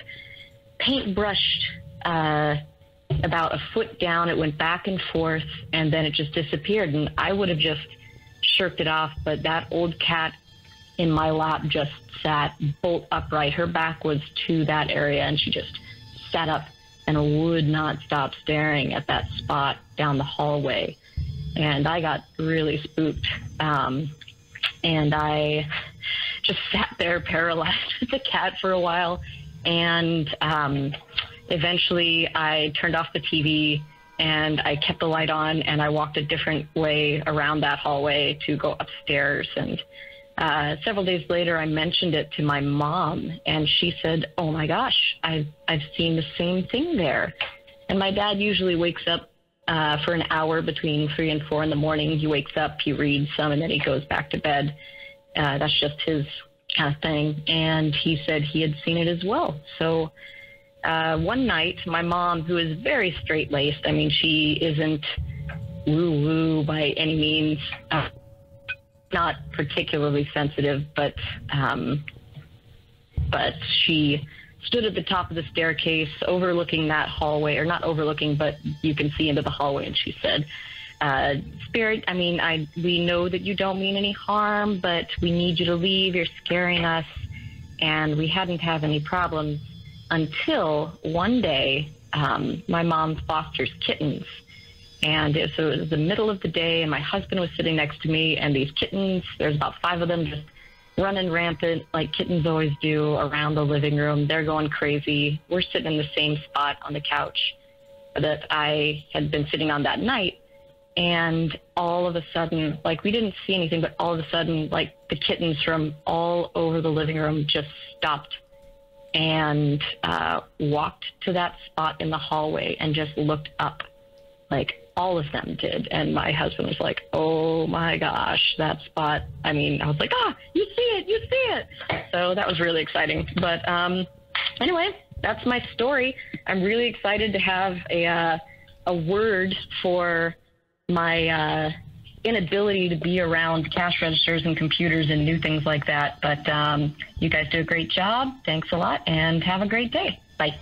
paintbrushed uh, about a foot down. It went back and forth, and then it just disappeared. And I would have just shirked it off, but that old cat in my lap just sat bolt upright. Her back was to that area, and she just sat up and would not stop staring at that spot down the hallway. And I got really spooked. Um, and I just sat there paralyzed with the cat for a while. And um, eventually I turned off the TV and I kept the light on and I walked a different way around that hallway to go upstairs. And uh, several days later, I mentioned it to my mom, and she said, "Oh my gosh, I've I've seen the same thing there." And my dad usually wakes up uh, for an hour between three and four in the morning. He wakes up, he reads some, and then he goes back to bed. Uh, that's just his kind of thing. And he said he had seen it as well. So uh, one night, my mom, who is very straight laced, I mean, she isn't woo woo by any means, uh, not particularly sensitive, but um, but she stood at the top of the staircase overlooking that hallway, or not overlooking, but you can see into the hallway, and she said, uh, Spirit, I mean, I we know that you don't mean any harm, but we need you to leave. You're scaring us, and we hadn't have any problems until one day um, my mom fosters kittens. And it, so it was the middle of the day, and my husband was sitting next to me, and these kittens, there's about five of them just running rampant like kittens always do around the living room. They're going crazy. We're sitting in the same spot on the couch that I had been sitting on that night. And all of a sudden, like we didn't see anything, but all of a sudden, like the kittens from all over the living room just stopped and uh, walked to that spot in the hallway and just looked up. Like all of them did. And my husband was like, oh my gosh, that spot. I mean, I was like, ah, you see it, you see it. So that was really exciting. But um, anyway, that's my story. I'm really excited to have a, uh, a word for my uh, inability to be around cash registers and computers and new things like that. But um, you guys do a great job. Thanks a lot and have a great day. Bye.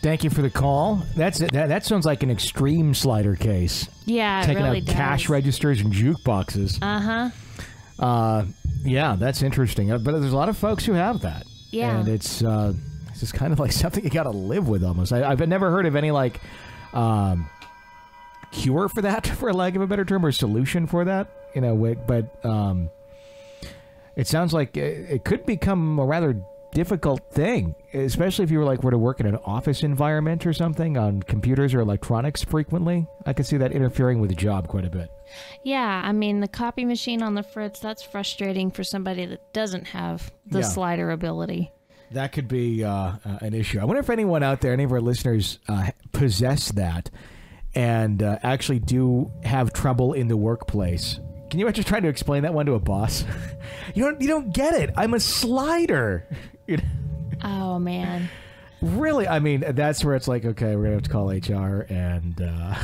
Thank you for the call. That's that, that sounds like an extreme slider case. Yeah, it Taking really out does. cash registers and jukeboxes. Uh huh. Uh, yeah, that's interesting. Uh, But there's a lot of folks who have that. Yeah. and it's uh, it's just kind of like something you got to live with almost. I, I've never heard of any like um, cure for that, for lack of a better term, or solution for that. You know, but um, It sounds like it it could become a rather difficult thing, especially if you were like were to work in an office environment or something on computers or electronics frequently. I could see that interfering with the job quite a bit. Yeah, I mean the copy machine on the fritz. That's frustrating for somebody that doesn't have the Yeah. slider ability. That could be uh, uh, an issue. I wonder if anyone out there, any of our listeners, uh, possess that and uh, actually do have trouble in the workplace. Can you imagine trying to explain that one to a boss? you don't. You don't get it. I'm a slider. Oh man. Really? I mean, that's where it's like, okay, we're gonna have to call HR and uh,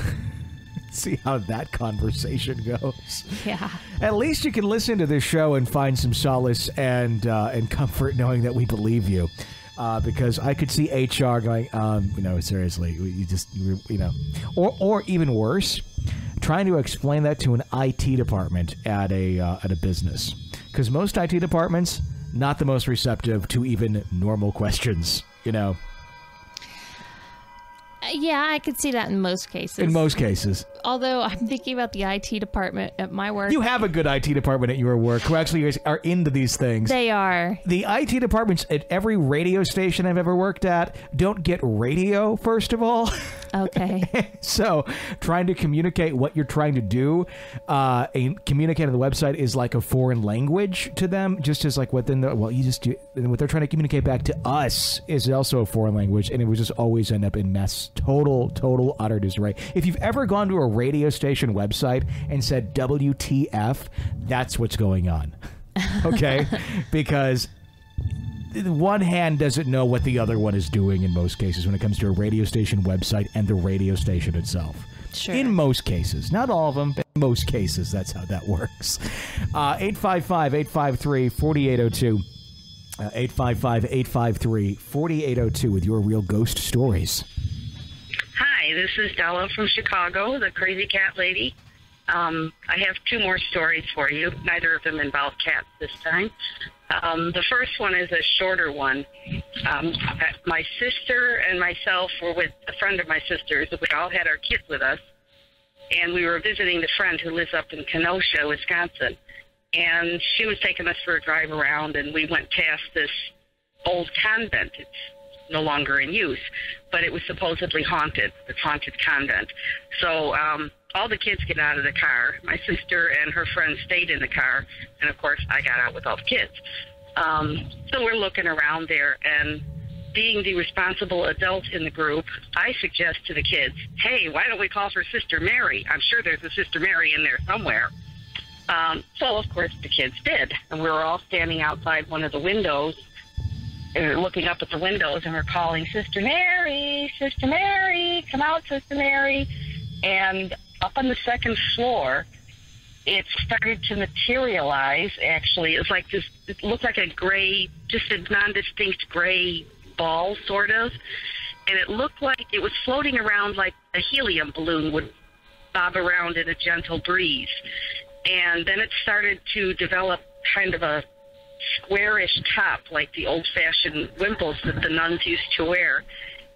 see how that conversation goes. Yeah. At least you can listen to this show and find some solace and uh, and comfort knowing that we believe you. Uh, because I could see HR going, um, you know, seriously, you just, you know, or or even worse, trying to explain that to an IT department at a uh, at a business. Because most IT departments not the most receptive to even normal questions. You know, Yeah, I could see that in most cases. in most cases, Although I'm thinking about the IT department at my work. you have a good IT department at your work who actually are into these things. they are. the IT departments at every radio station I've ever worked at don't get radio, first of all. Okay. so trying to communicate what you're trying to do uh, and communicate on the website is like a foreign language to them, just as like what then the, well you just do and what they're trying to communicate back to us is also a foreign language, and it would just always end up in mess, total, total, utter disarray. If you've ever gone to a radio station website and said WTF, that's what's going on. Okay, because one hand doesn't know what the other one is doing in most cases when it comes to a radio station website and the radio station itself. Sure. In most cases, not all of them, but in most cases, that's how that works. Uh, 855 853 4802. 855 853 4802 with your real ghost stories. Hi, this is Della from Chicago, the crazy cat lady. Um, I have two more stories for you. Neither of them involve cats this time. Um, the first one is a shorter one. Um, my sister and myself were with a friend of my sister's. We all had our kids with us, and we were visiting the friend who lives up in Kenosha, Wisconsin. And she was taking us for a drive around, and we went past this old convent. It's no longer in use, but it was supposedly haunted, the haunted convent. So um, all the kids get out of the car. My sister and her friend stayed in the car, and of course, I got out with all the kids. Um, so we're looking around there, and being the responsible adult in the group, I suggest to the kids, hey, why don't we call for Sister Mary? I'm sure there's a Sister Mary in there somewhere. Um, so, of course, the kids did. And we were all standing outside one of the windows uh, looking up at the windows and we're calling Sister Mary, Sister Mary, come out, Sister Mary. And up on the second floor, it started to materialize. Actually, it was like this. It looked like a gray, just a non-distinct gray ball, sort of. And it looked like it was floating around like a helium balloon would bob around in a gentle breeze. And then it started to develop kind of a squarish top, like the old-fashioned wimples that the nuns used to wear.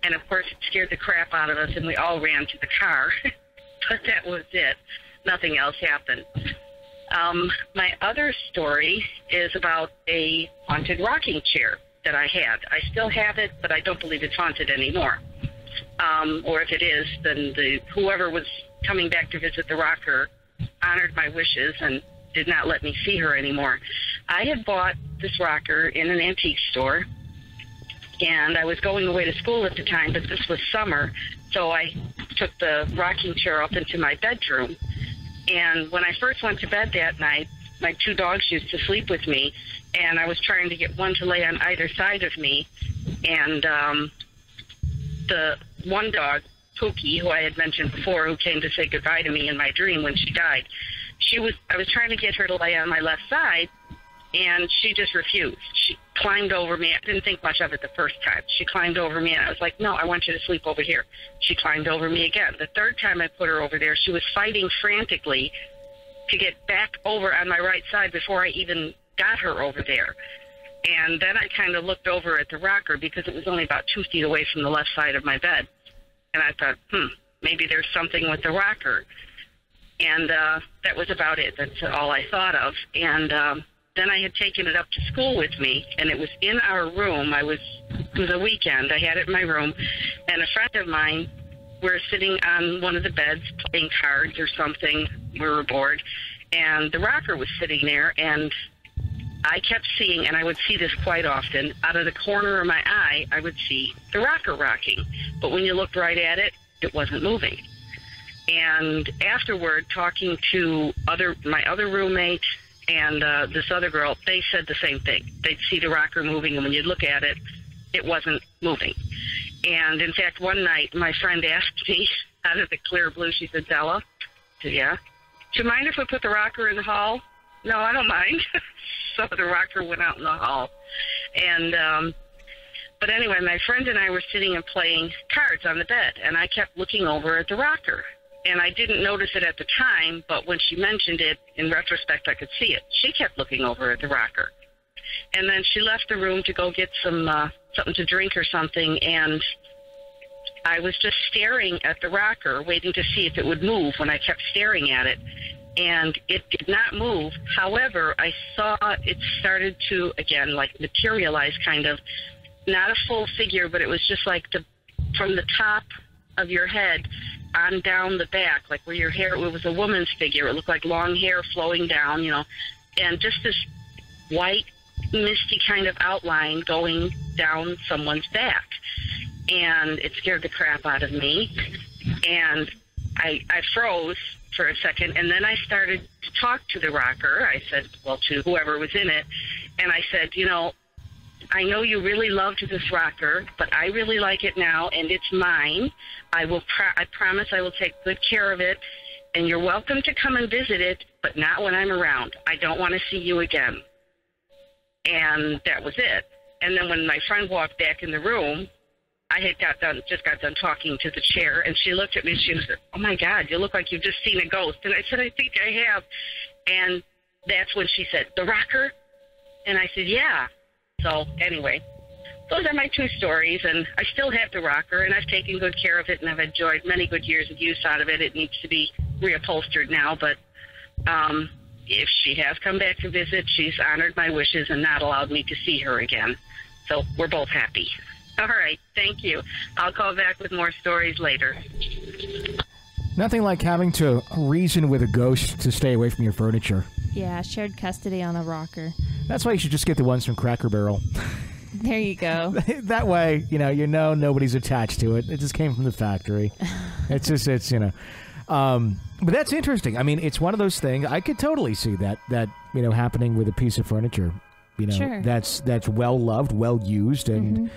And of course, it scared the crap out of us, and we all ran to the car. but that was it. Nothing else happened. Um, my other story is about a haunted rocking chair that I had. I still have it, but I don't believe it's haunted anymore. Um, or if it is, then the whoever was coming back to visit the rocker honored my wishes and did not let me see her anymore. I had bought this rocker in an antique store, and I was going away to school at the time, but this was summer, so I took the rocking chair up into my bedroom. And when I first went to bed that night, my two dogs used to sleep with me, and I was trying to get one to lay on either side of me. And um, the one dog, Pookie, who I had mentioned before, who came to say goodbye to me in my dream when she died, she was I was trying to get her to lay on my left side, and she just refused. She climbed over me. I didn't think much of it the first time. She climbed over me, and I was like, "No, I want you to sleep over here." She climbed over me again. The third time I put her over there, she was fighting frantically to get back over on my right side before I even got her over there. And then I kind of looked over at the rocker because it was only about two feet away from the left side of my bed. And I thought, hmm, maybe there's something with the rocker. And uh, that was about it. That's all I thought of. And um, then I had taken it up to school with me, and it was in our room. I was it was a weekend. I had it in my room, and a friend of mine. We were sitting on one of the beds playing cards or something. We were bored, and the rocker was sitting there, and I kept seeing, and I would see this quite often, out of the corner of my eye, I would see the rocker rocking. But when you looked right at it, it wasn't moving. And afterward, talking to other my other roommate and uh, this other girl, they said the same thing. They'd see the rocker moving, and when you'd look at it, it wasn't moving. And in fact, one night, my friend asked me out of the clear blue, she said, Della, said, yeah, do you mind if we put the rocker in the hall? No, I don't mind. so the rocker went out in the hall. And, um, but anyway, my friend and I were sitting and playing cards on the bed, and I kept looking over at the rocker. And I didn't notice it at the time, but when she mentioned it, in retrospect, I could see it. She kept looking over at the rocker. And then she left the room to go get some uh, something to drink or something, and I was just staring at the rocker, waiting to see if it would move when I kept staring at it. And it did not move. However, I saw it started to, again, like materialize kind of, not a full figure, but it was just like the, from the top of your head on down the back, like where your hair, it was a woman's figure. It looked like long hair flowing down, you know, and just this white, misty kind of outline going down someone's back. And it scared the crap out of me. And I, I froze for a second, and then I started to talk to the rocker. I said, well, to whoever was in it, and I said, you know, I know you really loved this rocker, but I really like it now, and it's mine. I will. Pro- I promise I will take good care of it, and you're welcome to come and visit it, but not when I'm around. I don't want to see you again. And that was it. And then when my friend walked back in the room, I had got done, just got done talking to the chair, and she looked at me. and She was, "Oh my God, you look like you've just seen a ghost." And I said, "I think I have." And that's when she said, "The rocker," and I said, "Yeah." So anyway, those are my two stories, and I still have the rocker, and I've taken good care of it, and I've enjoyed many good years of use out of it. It needs to be reupholstered now, but um, if she has come back to visit, she's honored my wishes and not allowed me to see her again. So we're both happy. All right, thank you. I'll call back with more stories later. Nothing like having to reason with a ghost to stay away from your furniture. Yeah, shared custody on a rocker. That's why you should just get the ones from Cracker Barrel. There you go. that way, you know, you know nobody's attached to it. It just came from the factory. it's just, it's you know, um, but that's interesting. I mean, it's one of those things. I could totally see that that you know happening with a piece of furniture. You know, Sure. that's that's well loved, well used, and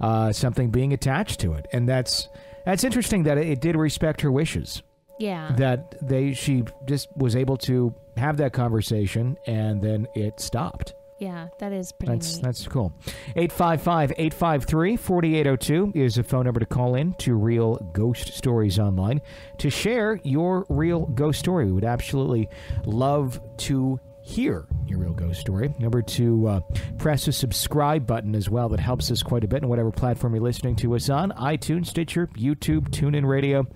uh, something being attached to it. And that's that's interesting that it, it did respect her wishes. Yeah. That they she just was able to have that conversation, and then it stopped. yeah, that is pretty That's neat. that's cool. 855-853-4802 is a phone number to call in to Real Ghost Stories Online to share your real ghost story. We would absolutely love to hear your real ghost story. Number to uh, press the subscribe button as well. That helps us quite a bit in whatever platform you're listening to us on iTunes, Stitcher, YouTube, TuneIn Radio,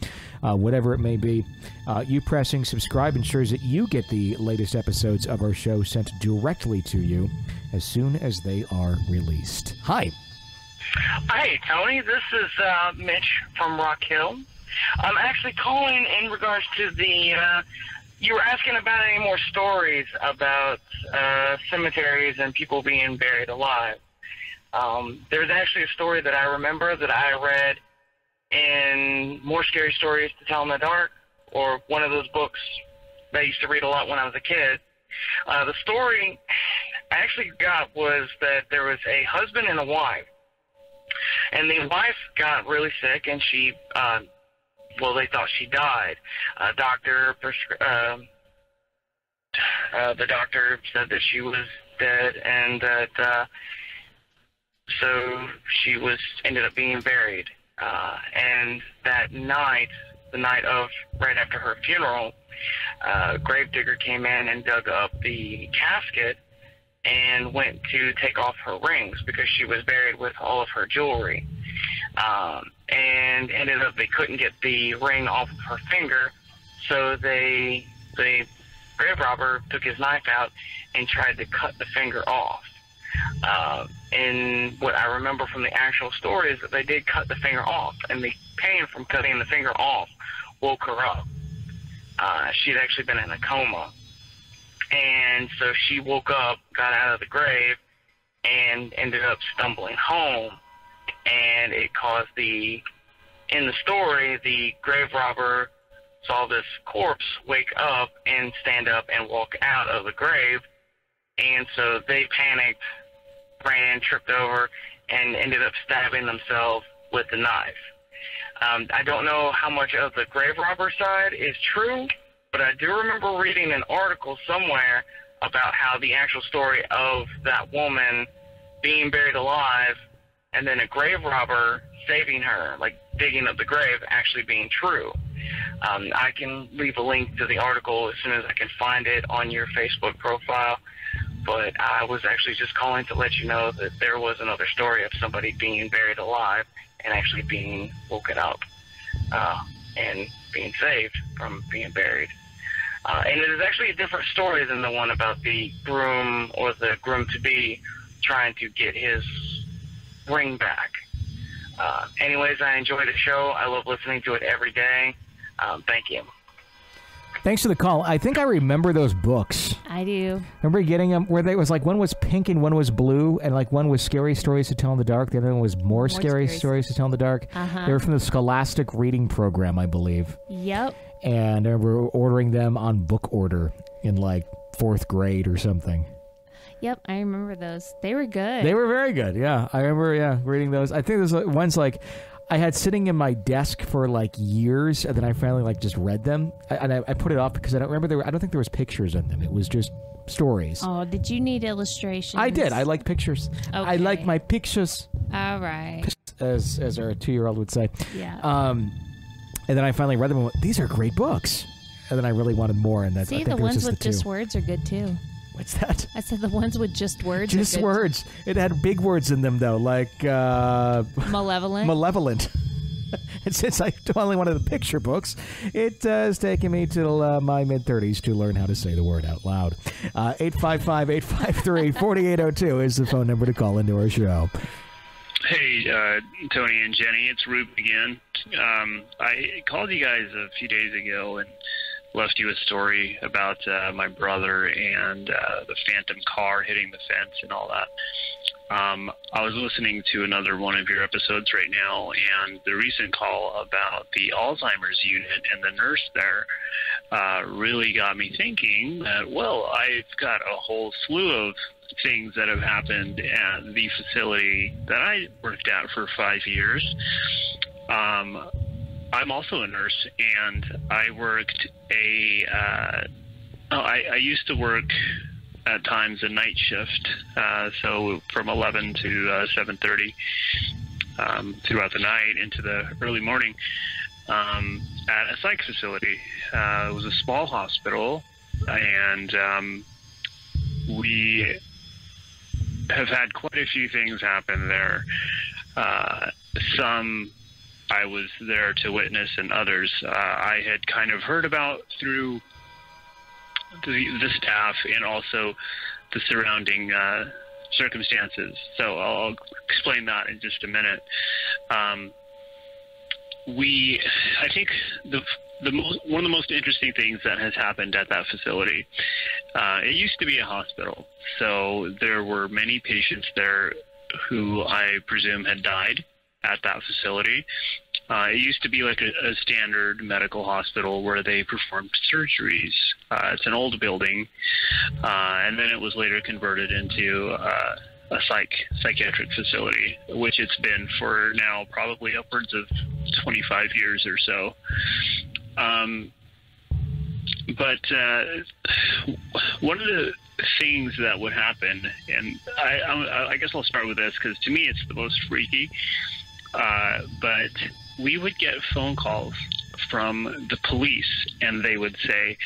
uh, whatever it may be. Uh, you pressing subscribe ensures that you get the latest episodes of our show sent directly to you as soon as they are released. Hi. Hi, Tony. This is uh, Mitch from Rock Hill. I'm actually calling in regards to the. You were asking about any more stories about uh, cemeteries and people being buried alive. Um, there's actually a story that I remember that I read in More Scary Stories to Tell in the Dark, or one of those books that I used to read a lot when I was a kid. Uh, the story I actually got was that there was a husband and a wife and the wife got really sick and she uh well they thought she died uh doctor um uh the doctor said that she was dead and that uh so she was ended up being buried uh and that night the night of right after her funeral uh gravedigger came in and dug up the casket and went to take off her rings because she was buried with all of her jewelry. Um, and ended up they couldn't get the ring off of her finger, so they they grave robber took his knife out and tried to cut the finger off. Uh, and what I remember from the actual story is that they did cut the finger off, and the pain from cutting the finger off woke her up. Uh, she had actually been in a coma. And so she woke up, got out of the grave, and ended up stumbling home. And it caused the, in the story, the grave robber saw this corpse wake up and stand up and walk out of the grave. And so they panicked, ran, tripped over, and ended up stabbing themselves with the knife. Um, I don't know how much of the grave robber side is true, but I do remember reading an article somewhere about how the actual story of that woman being buried alive and then a grave robber saving her, like digging up the grave, actually being true. Um, I can leave a link to the article as soon as I can find it on your Facebook profile. But I was actually just calling to let you know that there was another story of somebody being buried alive and actually being woken up uh, and being saved from being buried. Uh, and it is actually a different story than the one about the groom or the groom to be trying to get his ring back. Uh, anyways, I enjoy the show. I love listening to it every day. Um, thank you. Thanks for the call. I think I remember those books. I do. Remember getting them where they was like one was pink and one was blue, and like one was scary stories to tell in the dark. The other one was more, scary scary stories to tell in the dark. Uh-huh. They were from the Scholastic Reading Program, I believe. Yep. And I remember ordering them on book order in like fourth grade or something. Yep. I remember those. They were good. They were very good. Yeah, I remember. Yeah, reading those. I think there's like, ones like I had sitting in my desk for like years, and then I finally like just read them, I, and I, I put it off because I don't remember. There were, I don't think there was pictures in them. It was just stories. Oh, did you need illustrations? I did. I like pictures. I like my pictures, All right. as as our two year old would say. Yeah. Um, and then I finally read them. and went, These are great books. And then I really wanted more, and that's I See, think the ones just with the just words are good too. What's that? I said the ones with just words. Just words. It had big words in them though, like uh, Malevolent. malevolent. and since I only wanted the picture books, it uh, has taken me till uh, my mid 30s to learn how to say the word out loud. Uh, 855 853 4802 is the phone number to call into our show. Hey, uh, Tony and Jenny, it's Rube again. Um, I called you guys a few days ago and left you a story about uh, my brother and uh, the phantom car hitting the fence and all that. Um, I was listening to another one of your episodes right now, and the recent call about the Alzheimer's unit and the nurse there uh, really got me thinking that, well, I've got a whole slew of things that have happened at the facility that I worked at for five years. Um, I'm also a nurse, and I worked a. Uh, oh, I, I used to work at times a night shift, uh, so from 11 to uh, 7:30 um, throughout the night into the early morning um, at a psych facility. Uh, it was a small hospital, and um, we have had quite a few things happen there. Uh, some I was there to witness, and others uh, I had kind of heard about through the, the staff and also the surrounding uh, circumstances. So I'll, explain that in just a minute. Um, we, I think the the most, one of the most interesting things that has happened at that facility. Uh, it used to be a hospital, so there were many patients there who I presume had died at that facility. Uh, it used to be like a, a standard medical hospital where they performed surgeries. Uh, it's an old building, uh, and then it was later converted into uh, a psych psychiatric facility, which it's been for now probably upwards of 25 years or so. Um, but uh, one of the things that would happen, and I, I, I guess I'll start with this because to me it's the most freaky. Uh, but we would get phone calls from the police, and they would say,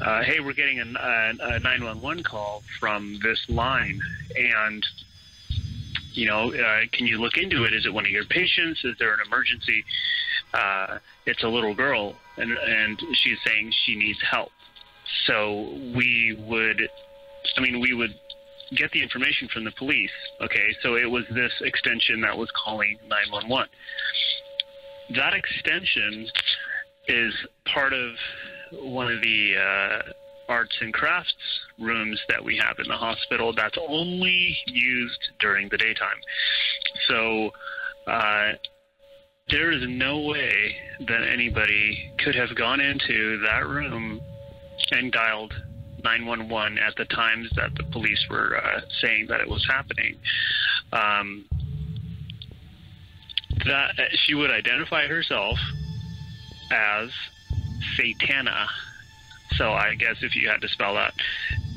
uh, "Hey, we're getting a, a, a 911 call from this line, and you know, uh, can you look into it? Is it one of your patients? Is there an emergency? Uh, it's a little girl, and and she's saying she needs help. so we would, I mean, we would get the information from the police. Okay, so it was this extension that was calling 911. That extension is part of one of the uh, arts and crafts rooms that we have in the hospital that's only used during the daytime. So uh, there is no way that anybody could have gone into that room and dialed 911 at the times that the police were uh, saying that it was happening. Um, that she would identify herself as Satana. So I guess if you had to spell that,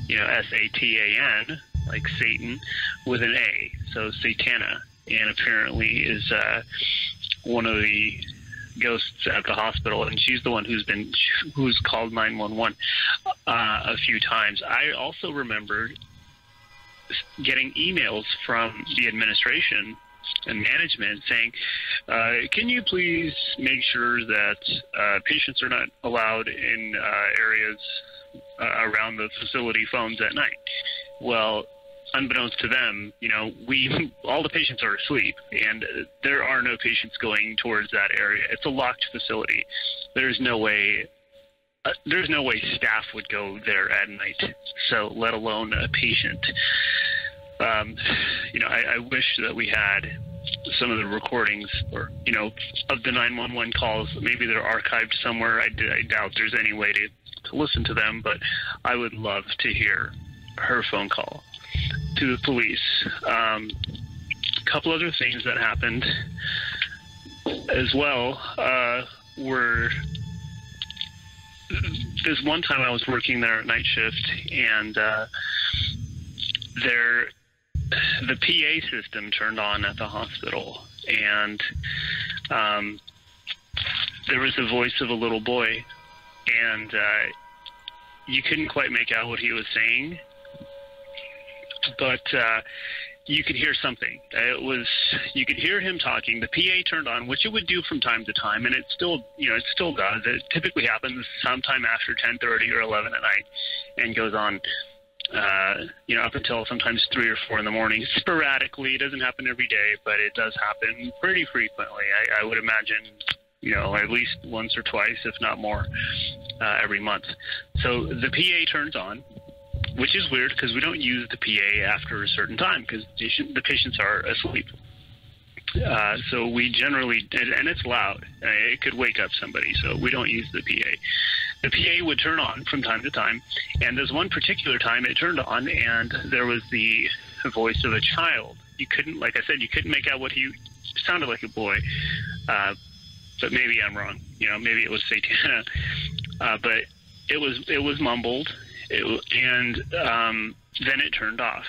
you know, S A T A N, like Satan, with an A. So Satana, and apparently is uh, one of the ghosts at the hospital, and she's the one who's been who's called 911 uh, a few times. I also remember getting emails from the administration and management saying, uh, "Can you please make sure that uh, patients are not allowed in uh, areas uh, around the facility phones at night?" Well, unbeknownst to them, you know, we all the patients are asleep, and there are no patients going towards that area. It's a locked facility. There's no way. Uh, there's no way staff would go there at night. So, let alone a patient. Um, you know, I, I wish that we had some of the recordings, or you know, of the 911 calls. Maybe they're archived somewhere. I, I doubt there's any way to to listen to them, but I would love to hear her phone call to the police. Um, a couple other things that happened as well uh, were this one time I was working there at night shift, and uh, there the PA system turned on at the hospital, and um, there was the voice of a little boy, and uh, you couldn't quite make out what he was saying, but uh, you could hear something. It was you could hear him talking. The PA turned on, which it would do from time to time, and it still you know it still does. It typically happens sometime after 10:30 or 11 at night, and goes on. Uh, you know, up until sometimes three or four in the morning. Sporadically, it doesn't happen every day, but it does happen pretty frequently. I, I would imagine, you know, at least once or twice, if not more, uh, every month. So the PA turns on, which is weird because we don't use the PA after a certain time because the patients are asleep. Uh, so we generally, and, it's loud. Uh, it could wake up somebody, so we don't use the PA. The PA would turn on from time to time, and there's one particular time it turned on, and there was the voice of a child. You couldn't, like I said, you couldn't make out what he sounded like a boy, uh, but maybe I'm wrong. You know, maybe it was Satana, uh, but it was it was mumbled, it, and um, then it turned off.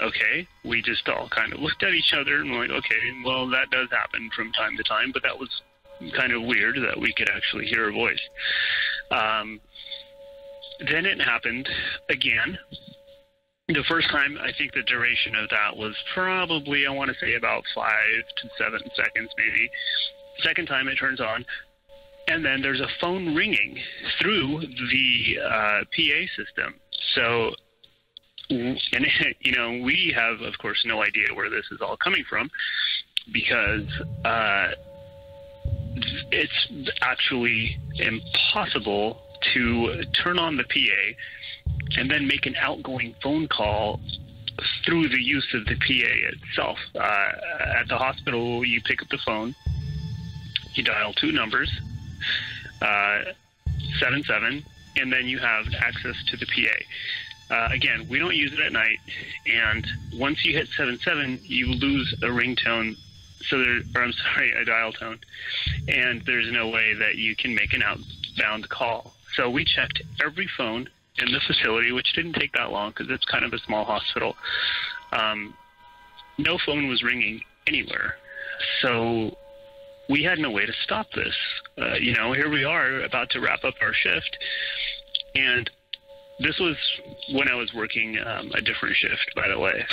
Okay, we just all kind of looked at each other and were like, okay, well, that does happen from time to time, but that was kind of weird that we could actually hear a voice. Um, then it happened again. The first time, I think the duration of that was probably, I want to say, about five to seven seconds, maybe. Second time it turns on, and then there's a phone ringing through the uh, PA system. So, and you know, we have, of course, no idea where this is all coming from because uh, it's actually impossible to turn on the PA and then make an outgoing phone call through the use of the PA itself. Uh, at the hospital, you pick up the phone, you dial two numbers, uh, seven seven, and then you have access to the PA. Uh, again, we don't use it at night, and once you hit seven seven, you lose a ringtone so there, or I'm sorry, a dial tone, and there's no way that you can make an outbound call. So we checked every phone in the facility, which didn't take that long because it's kind of a small hospital. Um, no phone was ringing anywhere, so we had no way to stop this. Uh, you know, here we are about to wrap up our shift, and this was when I was working um, a different shift, by the way.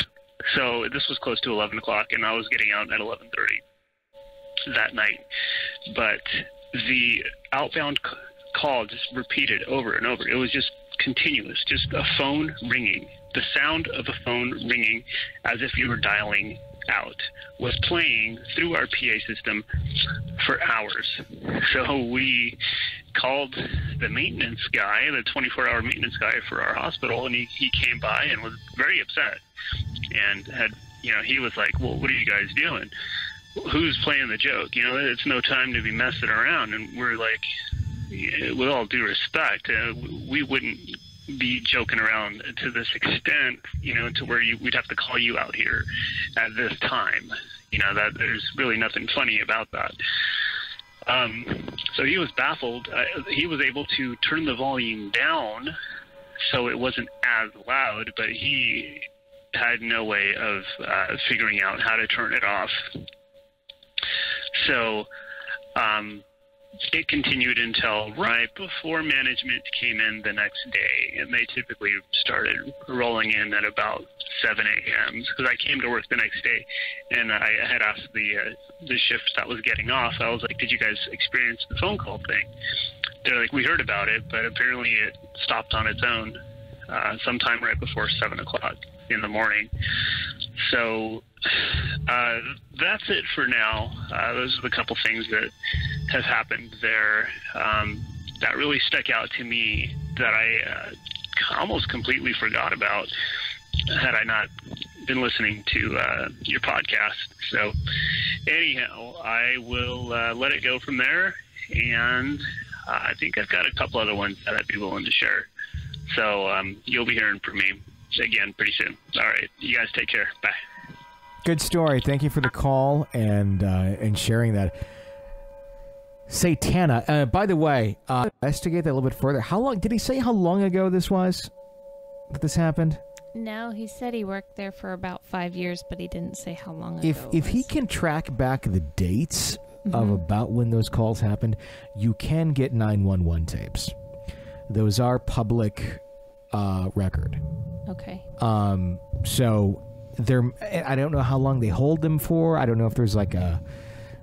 So this was close to 11 o'clock, and I was getting out at 11:30 that night. But the outbound call just repeated over and over. It was just continuous, just a phone ringing. The sound of a phone ringing as if you were dialing out was playing through our PA system for hours. So we called the maintenance guy, the 24 hour maintenance guy for our hospital, and he, he came by and was very upset. And had, you know, he was like, Well, what are you guys doing? Who's playing the joke? You know, it's no time to be messing around. And we're like, with all due respect, uh, we wouldn't be joking around to this extent, you know, to where you, we'd have to call you out here at this time. You know, that there's really nothing funny about that. Um, so he was baffled. Uh, he was able to turn the volume down so it wasn't as loud, but he had no way of uh, figuring out how to turn it off. So um, it continued until right before management came in the next day, and they typically started rolling in at about 7 a.m. Because I came to work the next day, and I had asked the uh, the shift that was getting off. I was like, "Did you guys experience the phone call thing?" They're like, "We heard about it, but apparently it stopped on its own uh, sometime right before seven o'clock in the morning." So uh, that's it for now. Uh, those are the couple things that have happened there um, that really stuck out to me that I uh, almost completely forgot about had I not been listening to uh, your podcast. So, anyhow, I will uh, let it go from there, and I think I've got a couple other ones that I'd be willing to share. So, um, you'll be hearing from me again pretty soon. All right, you guys take care. Bye. Good story. Thank you for the call and uh, and sharing that. Satana. Uh, by the way, uh, investigate that a little bit further. How long did he say? How long ago this was that this happened? No, he said he worked there for about five years, but he didn't say how long If ago. if he can track back the dates of Mhm. about when those calls happened, you can get nine one one tapes. Those are public uh, record. Okay. Um, so they're I don't know how long they hold them for. I don't know if there's like a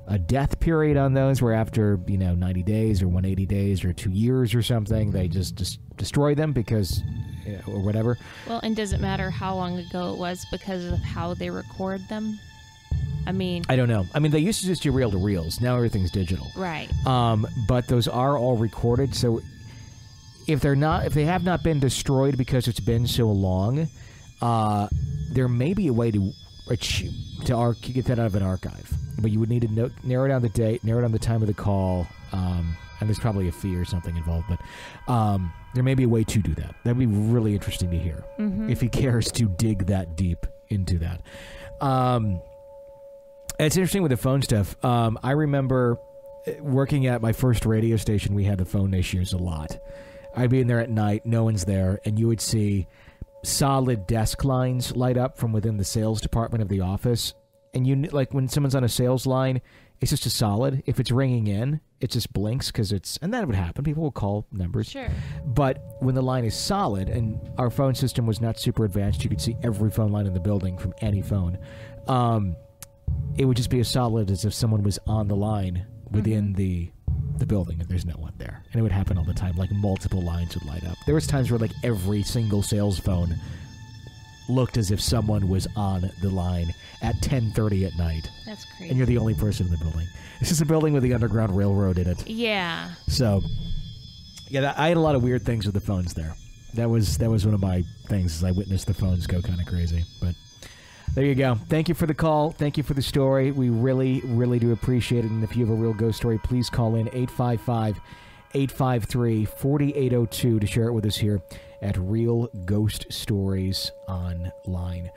a death period on those where after you know 90 days or 180 days or two years or something they just, just destroy them because you know, or whatever. Well, and does it matter how long ago it was because of how they record them? I mean, I don't know. I mean, they used to just do reel to reels. Now everything's digital. right. Um, but those are all recorded. So if they're not, if they have not been destroyed because it's been so long, uh, there may be a way to ach- to arch- get that out of an archive. But you would need to no- narrow down the date, narrow down the time of the call, um, and there's probably a fee or something involved. But um, there may be a way to do that. That'd be really interesting to hear Mhm. if he cares to dig that deep into that. Um, it's interesting with the phone stuff. Um, I remember uh, working at my first radio station. We had the phone issues a lot. I'd be in there at night, no one's there, and you would see solid desk lines light up from within the sales department of the office. And you like when someone's on a sales line, it's just a solid. If it's ringing in, it just blinks because it's and that would happen. People will call numbers. Sure. But when the line is solid and our phone system was not super advanced, you could see every phone line in the building from any phone. Um, it would just be as solid as if someone was on the line within the the building and there's no one there. And it would happen all the time. Like multiple lines would light up. There was times where like every single sales phone looked as if someone was on the line at 10:30 at night. That's crazy. And you're the only person in the building. This is a building with the underground railroad in it. Yeah. So, yeah, that, I had a lot of weird things with the phones there. That was that was one of my things. Is I witnessed the phones go kind of crazy. But there you go. Thank you for the call. Thank you for the story. We really, really do appreciate it. And if you have a real ghost story, please call in 855 853 4802 to share it with us here at Real Ghost Stories Online.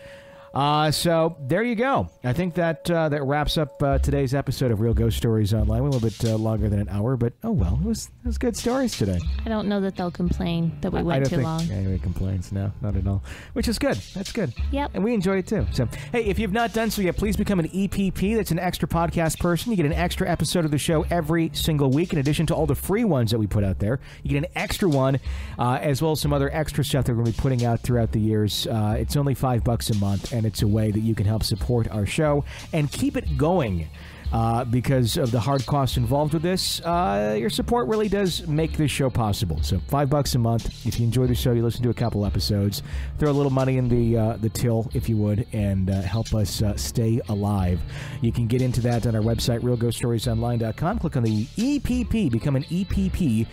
Uh, so there you go. I think that uh, that wraps up uh, today's episode of Real Ghost Stories Online. A little bit uh, longer than an hour, but oh well. It was it was good stories today. I don't know that they'll complain that we I- I went don't too think long. Anybody complains? No, not at all. Which is good. That's good. Yep. And we enjoyed it too. So, hey, if you've not done so yet, please become an EPP. That's an extra podcast person. You get an extra episode of the show every single week, in addition to all the free ones that we put out there. You get an extra one, uh, as well as some other extra stuff that we're going to be putting out throughout the years. Uh, it's only five bucks a month, and it's a way that you can help support our show and keep it going. uh, because of the hard costs involved with this. Uh, your support really does make this show possible. So five bucks a month. If you enjoy the show, you listen to a couple episodes. Throw a little money in the uh, the till if you would, and uh, help us uh, stay alive. You can get into that on our website, realghoststoriesonline.com. Click on the EPP, become an EPP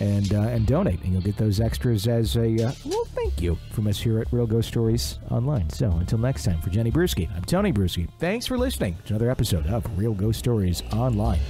and uh, and donate, and you'll get those extras as a uh, well, thank you from us here at Real Ghost Stories Online. So until next time, for Jenny Brueski, I'm Tony Brueski. Thanks for listening to another episode of Real Ghost Stories Online.